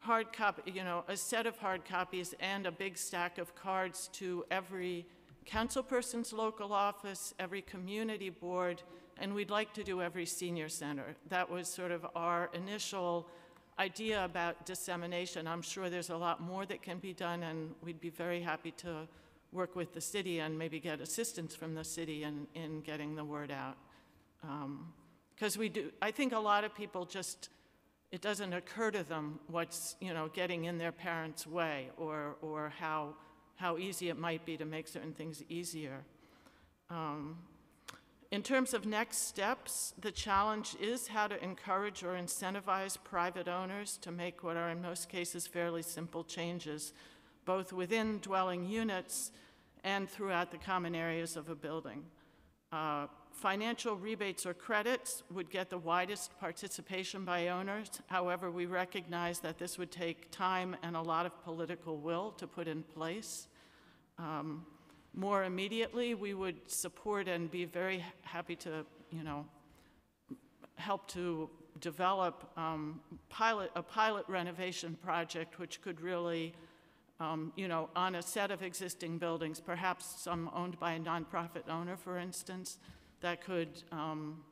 hard copy, you know, a set of hard copies and a big stack of cards to every councilperson's local office, every community board, and we'd like to do every senior center. That was sort of our initial idea about dissemination. I'm sure there's a lot more that can be done, and we'd be very happy to work with the city and maybe get assistance from the city in, in getting the word out. Because um, we do, I think a lot of people just, it doesn't occur to them what's, you know, getting in their parents' way or, or how, how easy it might be to make certain things easier. Um, in terms of next steps, the challenge is how to encourage or incentivize private owners to make what are in most cases fairly simple changes, both within dwelling units and throughout the common areas of a building. Uh, financial rebates or credits would get the widest participation by owners. However, we recognize that this would take time and a lot of political will to put in place. Um, more immediately, we would support and be very happy to, you know, help to develop um, pilot, a pilot renovation project which could really, um, you know, on a set of existing buildings, perhaps some owned by a nonprofit owner, for instance, that could, um,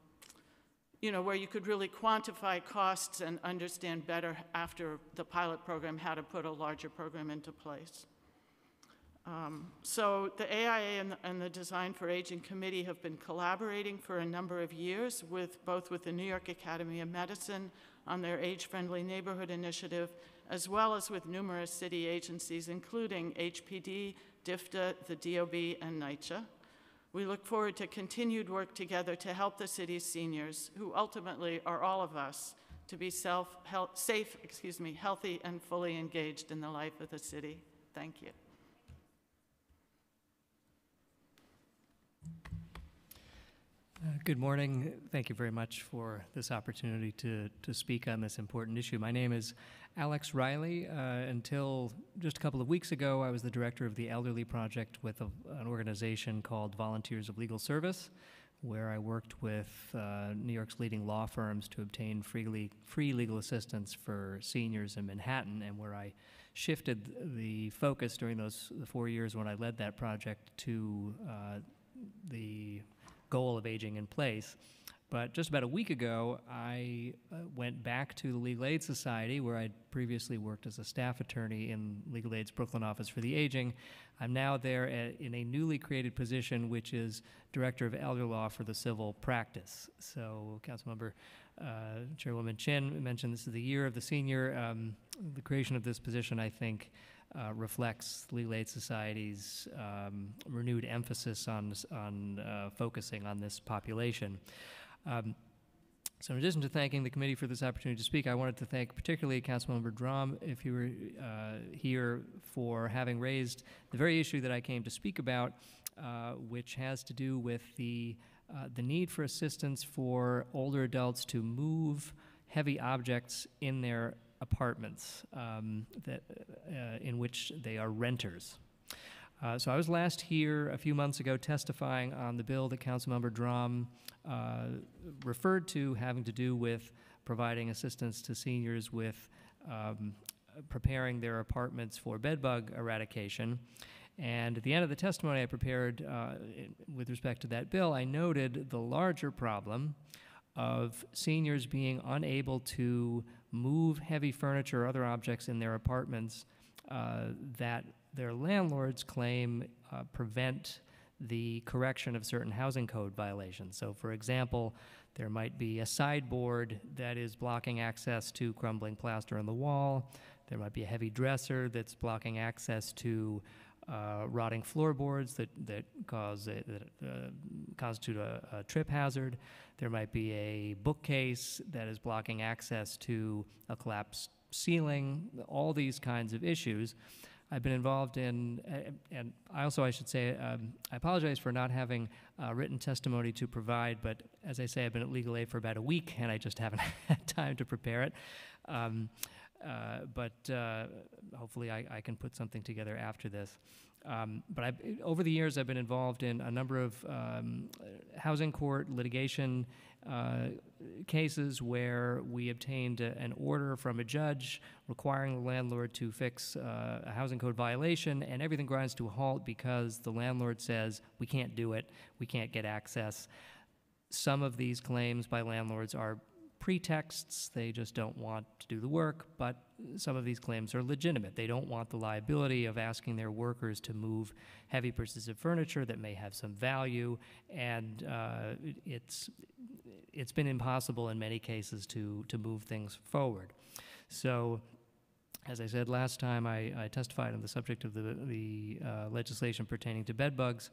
you know, where you could really quantify costs and understand better after the pilot program how to put a larger program into place. Um, so the AIA and the, and the, Design for Aging Committee have been collaborating for a number of years with both with the New York Academy of Medicine on their age-friendly neighborhood initiative, as well as with numerous city agencies, including HPD, DFTA, the DOB, and NYCHA. We look forward to continued work together to help the city's seniors, who ultimately are all of us, to be self, health, safe, excuse me, healthy, and fully engaged in the life of the city. Thank you. Good morning. Thank you very much for this opportunity to, to speak on this important issue. My name is Alex Riley. Uh, until just a couple of weeks ago, I was the director of the Elderly Project with a, an organization called Volunteers of Legal Service, where I worked with uh, New York's leading law firms to obtain free, free legal assistance for seniors in Manhattan, and where I shifted the focus during those four years when I led that project to uh, the goal of aging in place. But just about a week ago, I uh, went back to the Legal Aid Society, where I'd previously worked as a staff attorney in Legal Aid's Brooklyn office for the aging. I'm now there at, in a newly created position, which is Director of Elder Law for the Civil Practice. So, Councilmember uh, Chairwoman Chin mentioned this is the year of the senior. Um, the creation of this position, I think, uh, reflects Legal Aid Society's um, renewed emphasis on, on uh, focusing on this population. Um, so in addition to thanking the committee for this opportunity to speak, I wanted to thank particularly Councilmember Dromm, if you were uh, here, for having raised the very issue that I came to speak about, uh, which has to do with the, uh, the need for assistance for older adults to move heavy objects in their apartments um, that, uh, in which they are renters. Uh, so I was last here a few months ago testifying on the bill that Councilmember Dromm uh, referred to having to do with providing assistance to seniors with um, preparing their apartments for bedbug eradication. And at the end of the testimony I prepared uh, with respect to that bill, I noted the larger problem of seniors being unable to move heavy furniture or other objects in their apartments uh, that their landlords claim uh, prevent the correction of certain housing code violations. So, for example, there might be a sideboard that is blocking access to crumbling plaster on the wall. There might be a heavy dresser that's blocking access to uh, rotting floorboards that, that cause a, that uh, constitute a, a, trip hazard. There might be a bookcase that is blocking access to a collapsed ceiling. All these kinds of issues. I've been involved in, and I also, I should say, um, I apologize for not having uh, written testimony to provide, but as I say, I've been at Legal Aid for about a week, and I just haven't had time to prepare it. Um, uh, but uh, hopefully, I, I, can put something together after this. Um, but I've, over the years, I've been involved in a number of um, housing court litigation uh, cases where we obtained a, an order from a judge requiring the landlord to fix uh, a housing code violation, and everything grinds to a halt because the landlord says, We can't do it, we can't get access. Some of these claims by landlords are pretexts. They just don't want to do the work, but some of these claims are legitimate. They don't want the liability of asking their workers to move heavy pieces of furniture that may have some value, and uh, it's it's been impossible in many cases to to move things forward. So. As I said last time, I, I testified on the subject of the, the uh, legislation pertaining to bed bugs.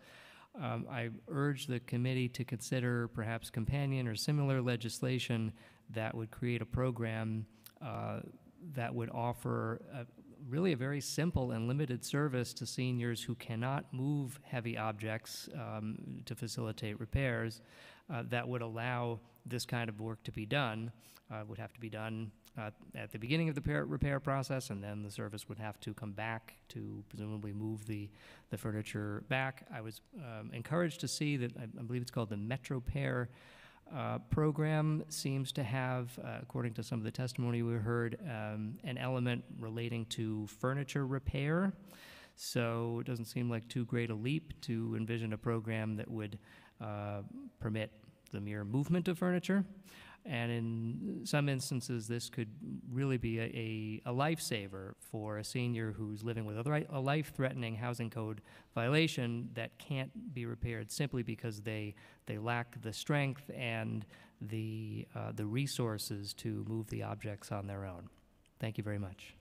Um, I urge the committee to consider perhaps companion or similar legislation that would create a program uh, that would offer a, really a very simple and limited service to seniors who cannot move heavy objects um, to facilitate repairs uh, that would allow this kind of work to be done. Uh, would have to be done uh, at the beginning of the repair process, and then the service would have to come back to presumably move the, the furniture back. I was um, encouraged to see that I, I believe it's called the Metro MetroPair uh, program seems to have, uh, according to some of the testimony we heard, um, an element relating to furniture repair. So it doesn't seem like too great a leap to envision a program that would uh, permit the mere movement of furniture. And in some instances, this could really be a, a, a lifesaver for a senior who's living with a, a life threatening housing code violation that can't be repaired simply because they, they lack the strength and the, uh, the resources to move the objects on their own. Thank you very much.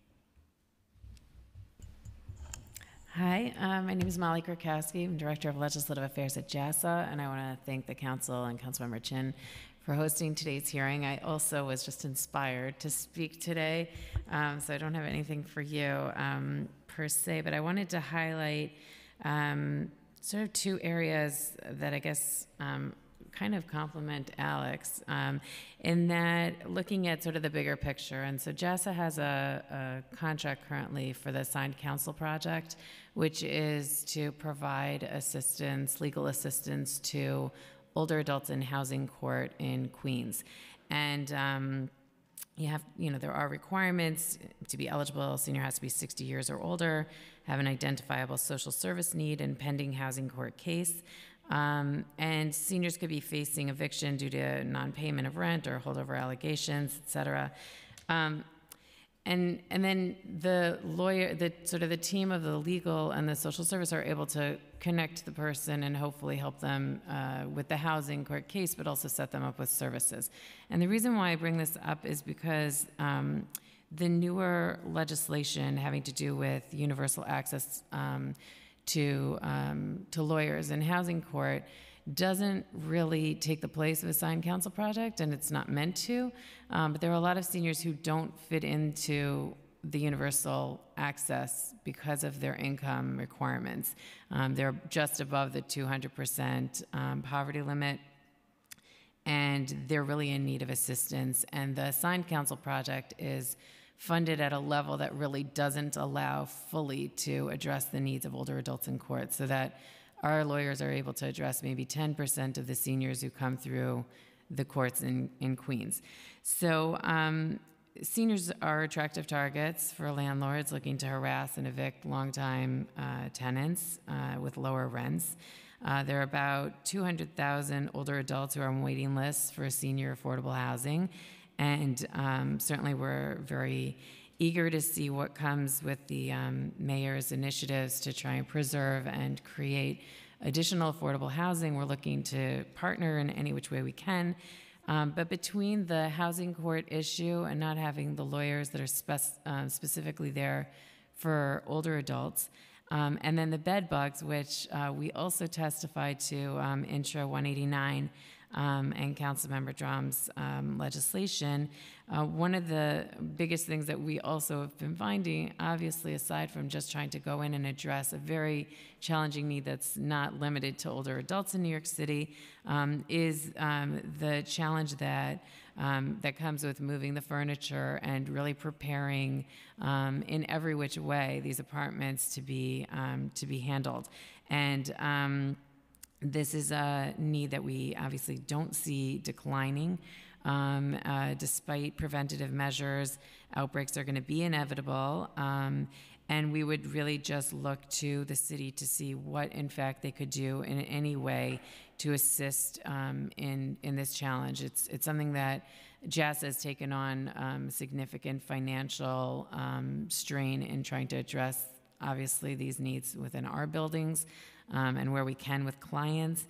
Hi, uh, my name is Molly Krakowski. I'm Director of Legislative Affairs at JASA, and I want to thank the Council and Councilmember Chin for hosting today's hearing. I also was just inspired to speak today, um, so I don't have anything for you um, per se, but I wanted to highlight um, sort of two areas that I guess um, kind of complement Alex um, in that looking at sort of the bigger picture. And so JASA has a, a contract currently for the Assigned Counsel Project, which is to provide assistance, legal assistance to older adults in housing court in Queens. And um, you have, you know, there are requirements to be eligible. Senior has to be 60 years or older, have an identifiable social service need and pending housing court case. Um, and seniors could be facing eviction due to non-payment of rent or holdover allegations, et cetera. Um, and, and then the lawyer, the sort of the team of the legal and the social service are able to connect the person and hopefully help them uh, with the housing court case, but also set them up with services. And the reason why I bring this up is because um, the newer legislation having to do with universal access um, to um, to lawyers in housing court doesn't really take the place of a signed counsel project, and it's not meant to. Um, but there are a lot of seniors who don't fit into the universal access because of their income requirements. Um, they're just above the 200% um, poverty limit, and they're really in need of assistance. And the Assigned counsel project is funded at a level that really doesn't allow fully to address the needs of older adults in court, so that our lawyers are able to address maybe 10% of the seniors who come through the courts in, in Queens. So um, seniors are attractive targets for landlords looking to harass and evict longtime uh, tenants uh, with lower rents. Uh, there are about 200,000 older adults who are on waiting lists for senior affordable housing, and um, certainly we're very eager to see what comes with the um, mayor's initiatives to try and preserve and create additional affordable housing. We're looking to partner in any which way we can. Um, but between the housing court issue and not having the lawyers that are spec- uh, specifically there for older adults, um, and then the bed bugs, which uh, we also testified to um, Intro 189 um, and Councilmember Dromm's um, legislation, uh, one of the biggest things that we also have been finding, obviously, aside from just trying to go in and address a very challenging need that's not limited to older adults in New York City, um, is um, the challenge that um, that comes with moving the furniture and really preparing um, in every which way these apartments to be um, to be handled. And um, this is a need that we obviously don't see declining. Um, uh, despite preventative measures, outbreaks are going to be inevitable. Um, and we would really just look to the city to see what, in fact, they could do in any way to assist um, in in this challenge. It's it's something that JASA has taken on um, significant financial um, strain in trying to address, obviously, these needs within our buildings um, and where we can with clients.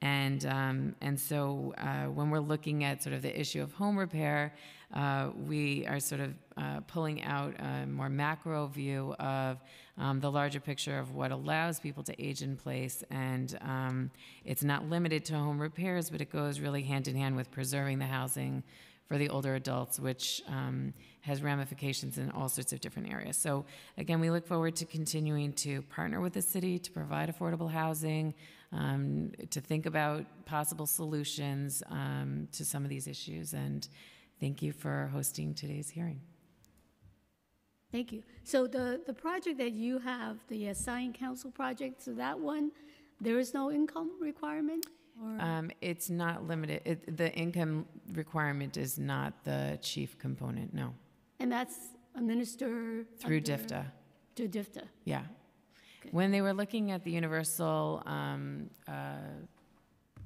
And, um, and so uh, when we're looking at sort of the issue of home repair, uh, we are sort of uh, pulling out a more macro view of um, the larger picture of what allows people to age in place. And um, it's not limited to home repairs, but it goes really hand in hand with preserving the housing for the older adults, which um, has ramifications in all sorts of different areas. So, again, we look forward to continuing to partner with the city to provide affordable housing, um, to think about possible solutions um, to some of these issues. And thank you for hosting today's hearing. Thank you. So the, the project that you have, the assigned Counsel project, so that one, there is no income requirement? Or, Um, it's not limited, it, the income requirement is not the chief component, no, and that's a minister? through DFTA, To DFTA. yeah. When they were looking at the Universal um, uh,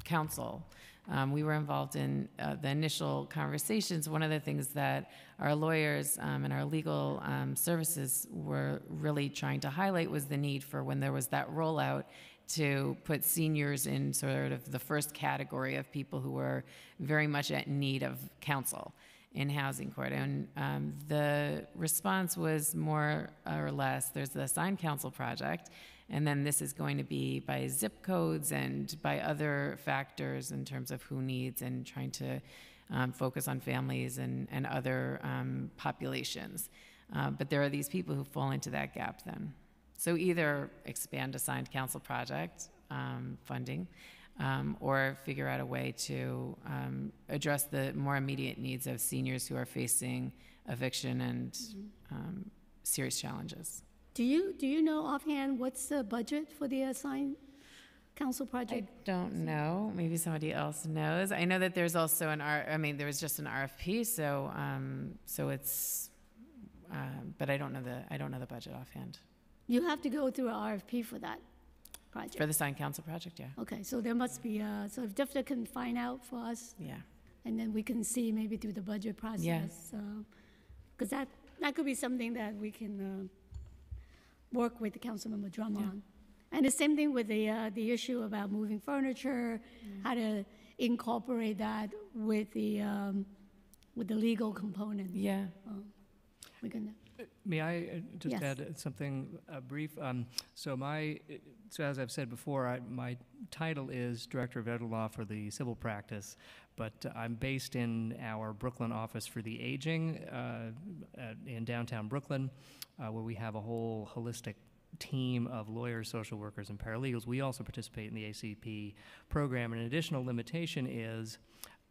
Counsel, um, we were involved in uh, the initial conversations. One of the things that our lawyers um, and our legal um, services were really trying to highlight was the need for when there was that rollout to put seniors in sort of the first category of people who were very much at need of counsel in housing court. And um, the response was more or less there's the assigned Counsel project, and then this is going to be by zip codes and by other factors in terms of who needs and trying to um, focus on families and, and other um, populations. Uh, but there are these people who fall into that gap then. So either expand assigned counsel project um, funding um, or figure out a way to um, address the more immediate needs of seniors who are facing eviction and um, serious challenges. Do you, do you know offhand what's the budget for the assigned counsel project? I don't know. Maybe somebody else knows. I know that there's also an R. I mean, there was just an RFP, so um, so it's. Uh, but I don't know the I don't know the budget offhand. You have to go through an RFP for that. Project? For the sign counsel project, yeah. Okay, so there must be, uh, so if DFTA can find out for us, Yeah. and then we can see maybe through the budget process. Because that, that could be something that we can uh, work with the Councilmember Dromm on. And the same thing with the, uh, the issue about moving furniture, how to incorporate that with the, um, with the legal component. Yeah. Um, We can, May I uh, just Yes. add uh, something uh, brief? Um, So my, uh, so as I've said before, I, my title is Director of Ed Law for the Civil Practice, but uh, I'm based in our Brooklyn Office for the Aging uh, at- in downtown Brooklyn, uh, where we have a whole holistic team of lawyers, social workers, and paralegals. We also participate in the ACP program. And An additional limitation is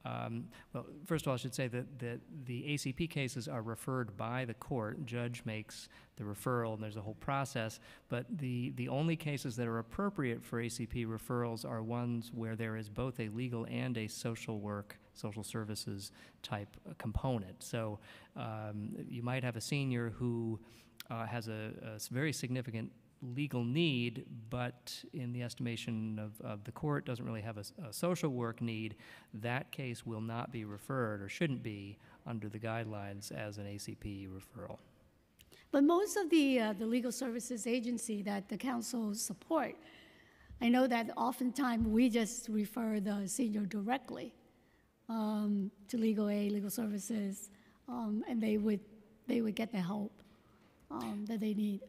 um, Well, first of all, I should say that, that the ACP cases are referred by the court. Judge makes the referral, and there's a whole process. But the, the only cases that are appropriate for ACP referrals are ones where there is both a legal and a social work, social services type uh, component. So um, you might have a senior who uh, has a very significant legal need, but in the estimation of, of the court, doesn't really have a social work need, that case will not be referred, or shouldn't be, under the guidelines as an ACP referral. But most of the, uh, the legal services agency that the council support, I know that oftentimes we just refer the senior directly um, to legal aid, legal services, um, and they would, they would get the help um, that they need.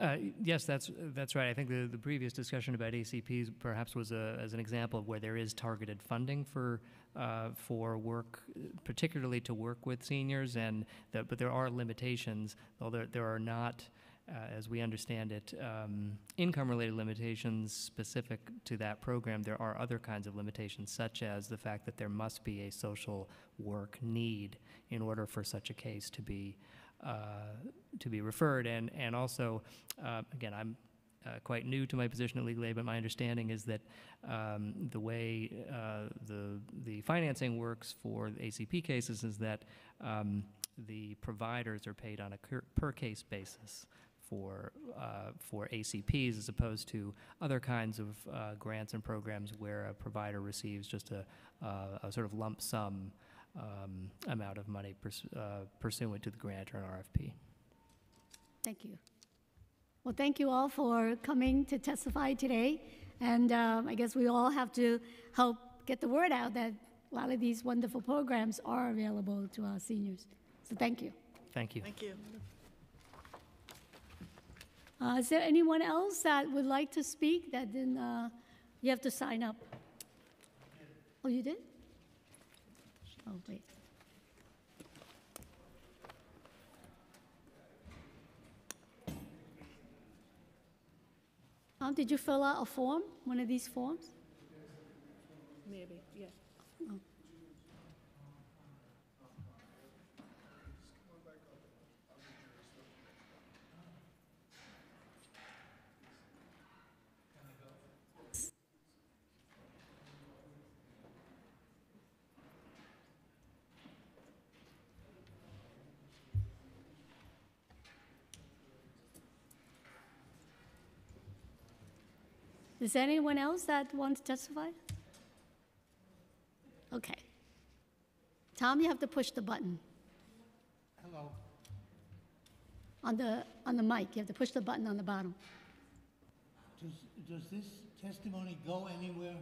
Uh, Yes, that's, that's right. I think the, the previous discussion about ACPs perhaps was a, as an example of where there is targeted funding for, uh, for work, particularly to work with seniors, and, that- but there are limitations, though there, are not, uh, as we understand it, um, income-related limitations specific to that program. There are other kinds of limitations, such as the fact that there must be a social work need in order for such a case to be, to be referred. And, and also, uh, again, I'm uh, quite new to my position at Legal Aid, but my understanding is that um, the way uh, the, the financing works for the ACP cases is that um, the providers are paid on a per-case basis for, uh, for ACPs as opposed to other kinds of uh, grants and programs where a provider receives just a, uh, a sort of lump sum um, amount of money purs- uh, pursuant to the grant or an RFP. Thank you. Well, thank you all for coming to testify today. And um, I guess we all have to help get the word out that a lot of these wonderful programs are available to our seniors. So thank you. Thank you. Thank you. Uh, Is there anyone else that would like to speak that didn't, uh, you have to sign up? Oh, you did? Oh, wait. Um, Did you fill out a form, one of these forms? Maybe, yeah. Is there anyone else that wants to testify? Okay. Tom, you have to push the button. Hello. On the, on the mic, you have to push the button on the bottom. Does, does this testimony go anywhere?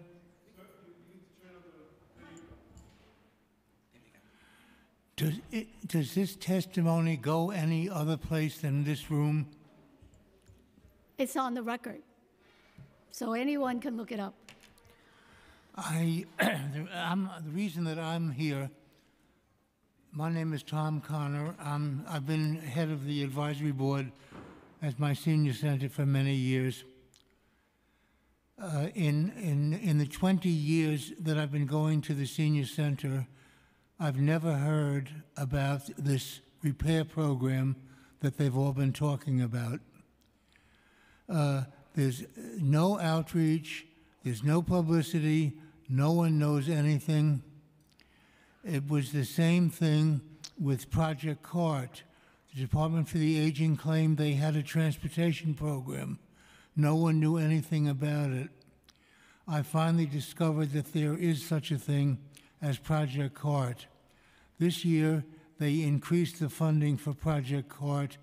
Does it, does this testimony go any other place than this room? It's on the record, so anyone can look it up. I, the- I'm, the reason that I'm here, my name is Tom Connor. I'm, I've been head of the advisory board as my senior center for many years. Uh, in, in, in the 20 years that I've been going to the senior center, I've never heard about this repair program that they've all been talking about. Uh, there's uh, no outreach, there's no publicity, no one knows anything. It was the same thing with Project CART. The Department for the Aging claimed they had a transportation program. No one knew anything about it. I finally discovered that there is such a thing as Project CART. This year, they increased the funding for Project CART,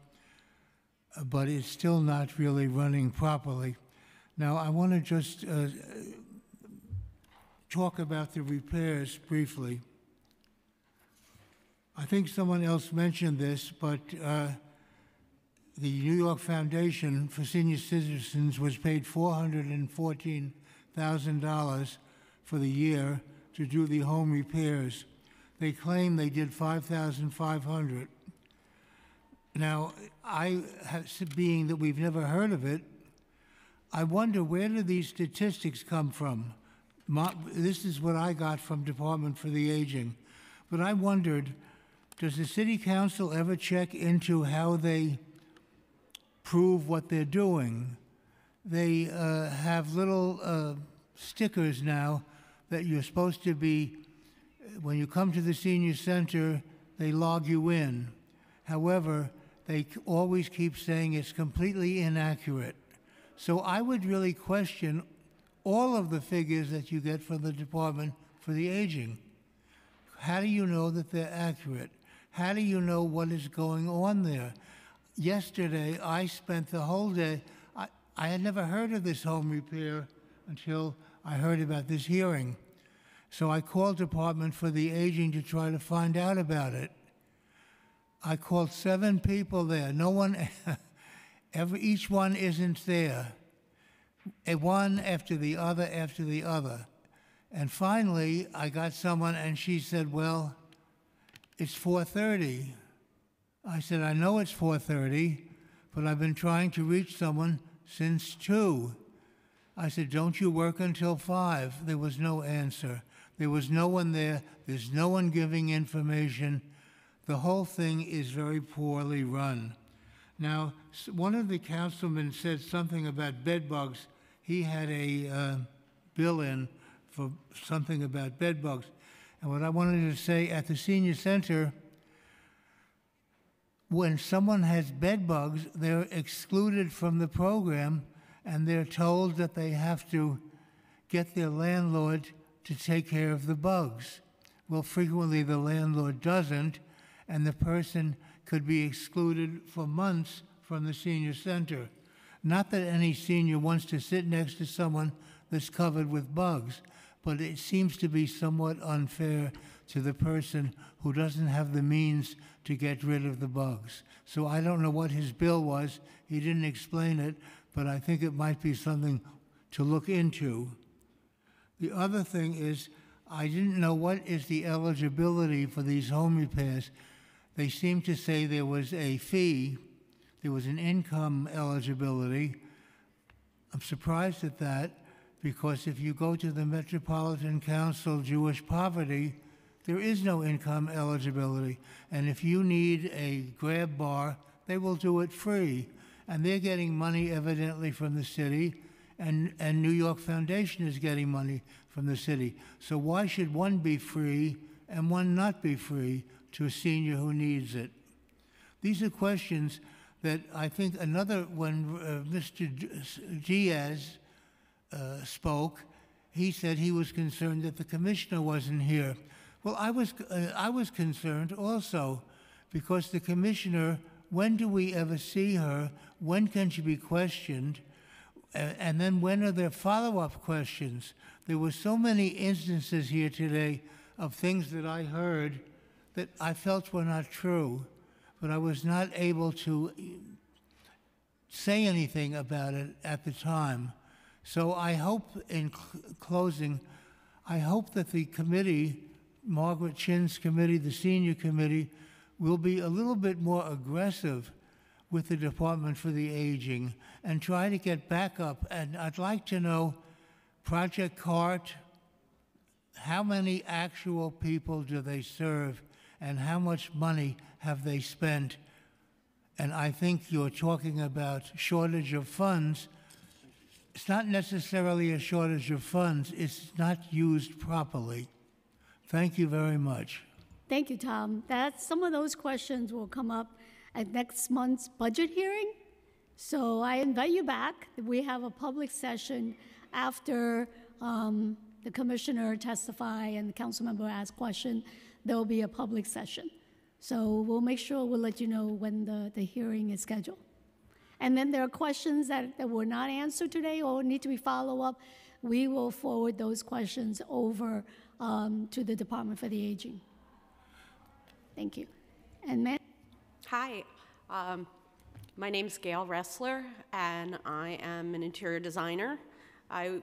but it's still not really running properly. Now, I want to just uh, talk about the repairs briefly. I think someone else mentioned this, but uh, the New York Foundation for Senior Citizens was paid $414,000 for the year to do the home repairs. They claim they did 5,500. Now, I, being that we've never heard of it, I wonder where do these statistics come from? My, this is what I got from Department for the Aging. But I wondered, does the city council ever check into how they prove what they're doing? They uh, have little uh, stickers now that you're supposed to be, when you come to the senior center, they log you in. However, they always keep saying it's completely inaccurate. So I would really question all of the figures that you get from the Department for the Aging. How do you know that they're accurate? How do you know what is going on there? Yesterday, I spent the whole day, I, I had never heard of this home repair until I heard about this hearing. So I called Department for the Aging to try to find out about it. I called seven people there. No one, every, each one isn't there. A one after the other after the other. And finally, I got someone and she said, "Well, it's 4:30." I said, "I know it's 4:30, but I've been trying to reach someone since 2." I said, "Don't you work until 5?" There was no answer. There was no one there. There's no one giving information. The whole thing is very poorly run. Now, one of the councilmen said something about bedbugs. He had a uh, bill in for something about bedbugs. And what I wanted to say at the senior center, when someone has bedbugs, they're excluded from the program and they're told that they have to get their landlord to take care of the bugs. Well, frequently the landlord doesn't, and the person could be excluded for months from the senior center. Not that any senior wants to sit next to someone that's covered with bugs, but it seems to be somewhat unfair to the person who doesn't have the means to get rid of the bugs. So I don't know what his bill was. He didn't explain it, but I think it might be something to look into. The other thing is, I didn't know what is the eligibility for these home repairs. They seem to say there was a fee, there was an income eligibility. I'm surprised at that because if you go to the Metropolitan Council Jewish Poverty, there is no income eligibility. And if you need a grab bar, they will do it free. And they're getting money evidently from the city, and, and New York Foundation is getting money from the city. So why should one be free and one not be free to a senior who needs it? These are questions that I think another, when uh, Mr. Diaz uh, spoke, he said he was concerned that the commissioner wasn't here. Well, I was, uh, I was concerned also because the commissioner, when do we ever see her? When can she be questioned? And then when are there follow-up questions? There were so many instances here today of things that I heard that I felt were not true, but I was not able to eh, say anything about it at the time. So I hope, in cl- closing, I hope that the committee, Margaret Chin's committee, the senior committee, will be a little bit more aggressive with the Department for the Aging and try to get back up. And I'd like to know, Project CART, how many actual people do they serve and how much money have they spent? And I think you're talking about shortage of funds. It's not necessarily a shortage of funds, it's not used properly. Thank you very much. Thank you, Tom. That, some of those questions will come up at next month's budget hearing, So I invite you back. We have a public session after um, the commissioner testify and the council member ask question. There will be a public session. So we'll make sure we'll let you know when the, the hearing is scheduled. And then there are questions that, that were not answered today or need to be follow up. We will forward those questions over um, to the Department for the Aging. Thank you. And ma'am? Hi, um, my name's Gail Ressler, and I am an interior designer. I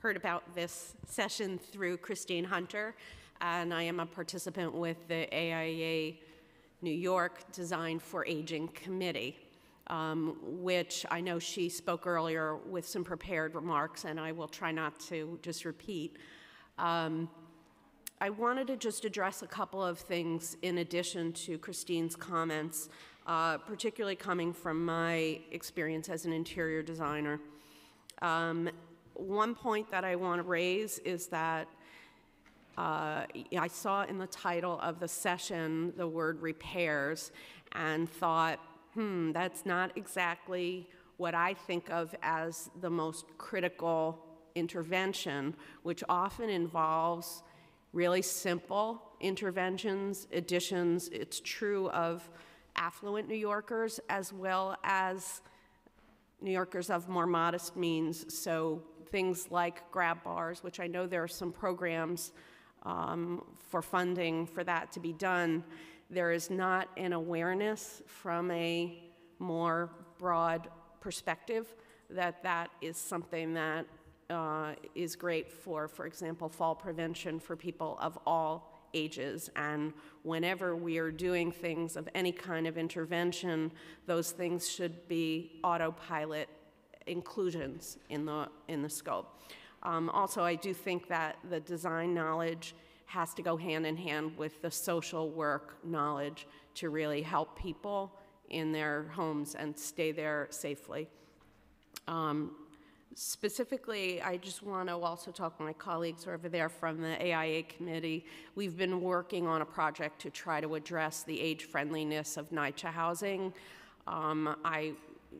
heard about this session through Christine Hunter, and I am a participant with the AIA New York Design for Aging Committee, um, which I know she spoke earlier with some prepared remarks, and I will try not to just repeat. Um, I wanted to just address a couple of things in addition to Christine's comments, uh, particularly coming from my experience as an interior designer. Um, one point that I want to raise is that uh, I saw in the title of the session the word repairs and thought, hmm, that's not exactly what I think of as the most critical intervention, which often involves really simple interventions, additions. It's true of affluent New Yorkers as well as New Yorkers of more modest means. So things like grab bars, which I know there are some programs um, for funding for that to be done. There is not an awareness from a more broad perspective that that is something that uh, is great for, for example, fall prevention for people of all ages. And whenever we are doing things of any kind of intervention, those things should be autopilot inclusions in the, in the scope. Um, also, I do think that the design knowledge has to go hand in hand with the social work knowledge to really help people in their homes and stay there safely. Um, Specifically, I just want to also talk to my colleagues over there from the AIA committee. We've been working on a project to try to address the age friendliness of NYCHA housing. Um, I,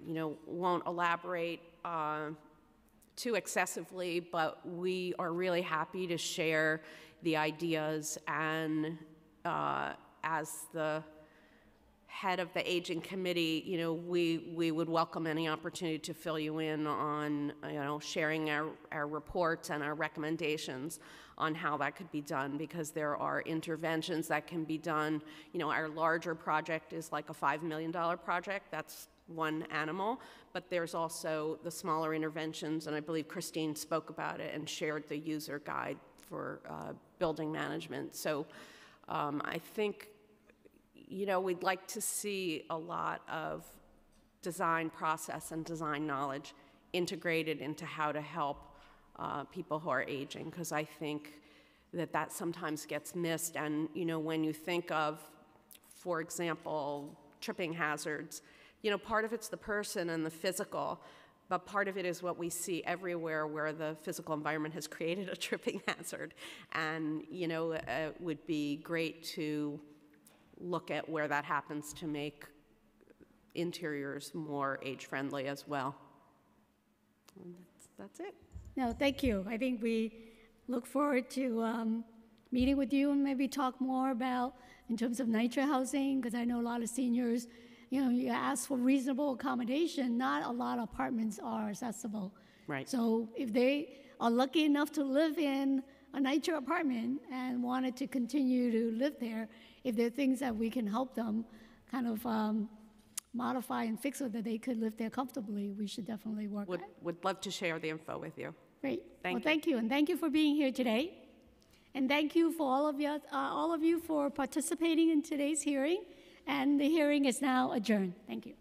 you know, won't elaborate uh, too excessively, but we are really happy to share the ideas and uh, as the head of the aging committee, you know, we, we would welcome any opportunity to fill you in on, you know, sharing our, our reports and our recommendations on how that could be done because there are interventions that can be done. You know, our larger project is like a $5 million project. That's one animal, but there's also the smaller interventions, and I believe Christine spoke about it and shared the user guide for uh, building management. So um, I think you know, we'd like to see a lot of design process and design knowledge integrated into how to help uh, people who are aging, because I think that that sometimes gets missed. And, you know, when you think of, for example, tripping hazards, you know, part of it's the person and the physical, but part of it is what we see everywhere where the physical environment has created a tripping hazard. And, you know, it would be great to look at where that happens to make interiors more age-friendly as well. And that's, that's it. No, thank you. I think we look forward to um, meeting with you and maybe talk more about in terms of NYCHA housing, because I know a lot of seniors, you know, you ask for reasonable accommodation, not a lot of apartments are accessible. Right. So if they are lucky enough to live in a NYCHA apartment and wanted to continue to live there, if there are things that we can help them kind of um, modify and fix so that they could live there comfortably, we should definitely work Would, it. would love to share the info with you. Great. Thank well, you. thank you, and thank you for being here today. And thank you for all of you, uh, all of you for participating in today's hearing. And the hearing is now adjourned. Thank you.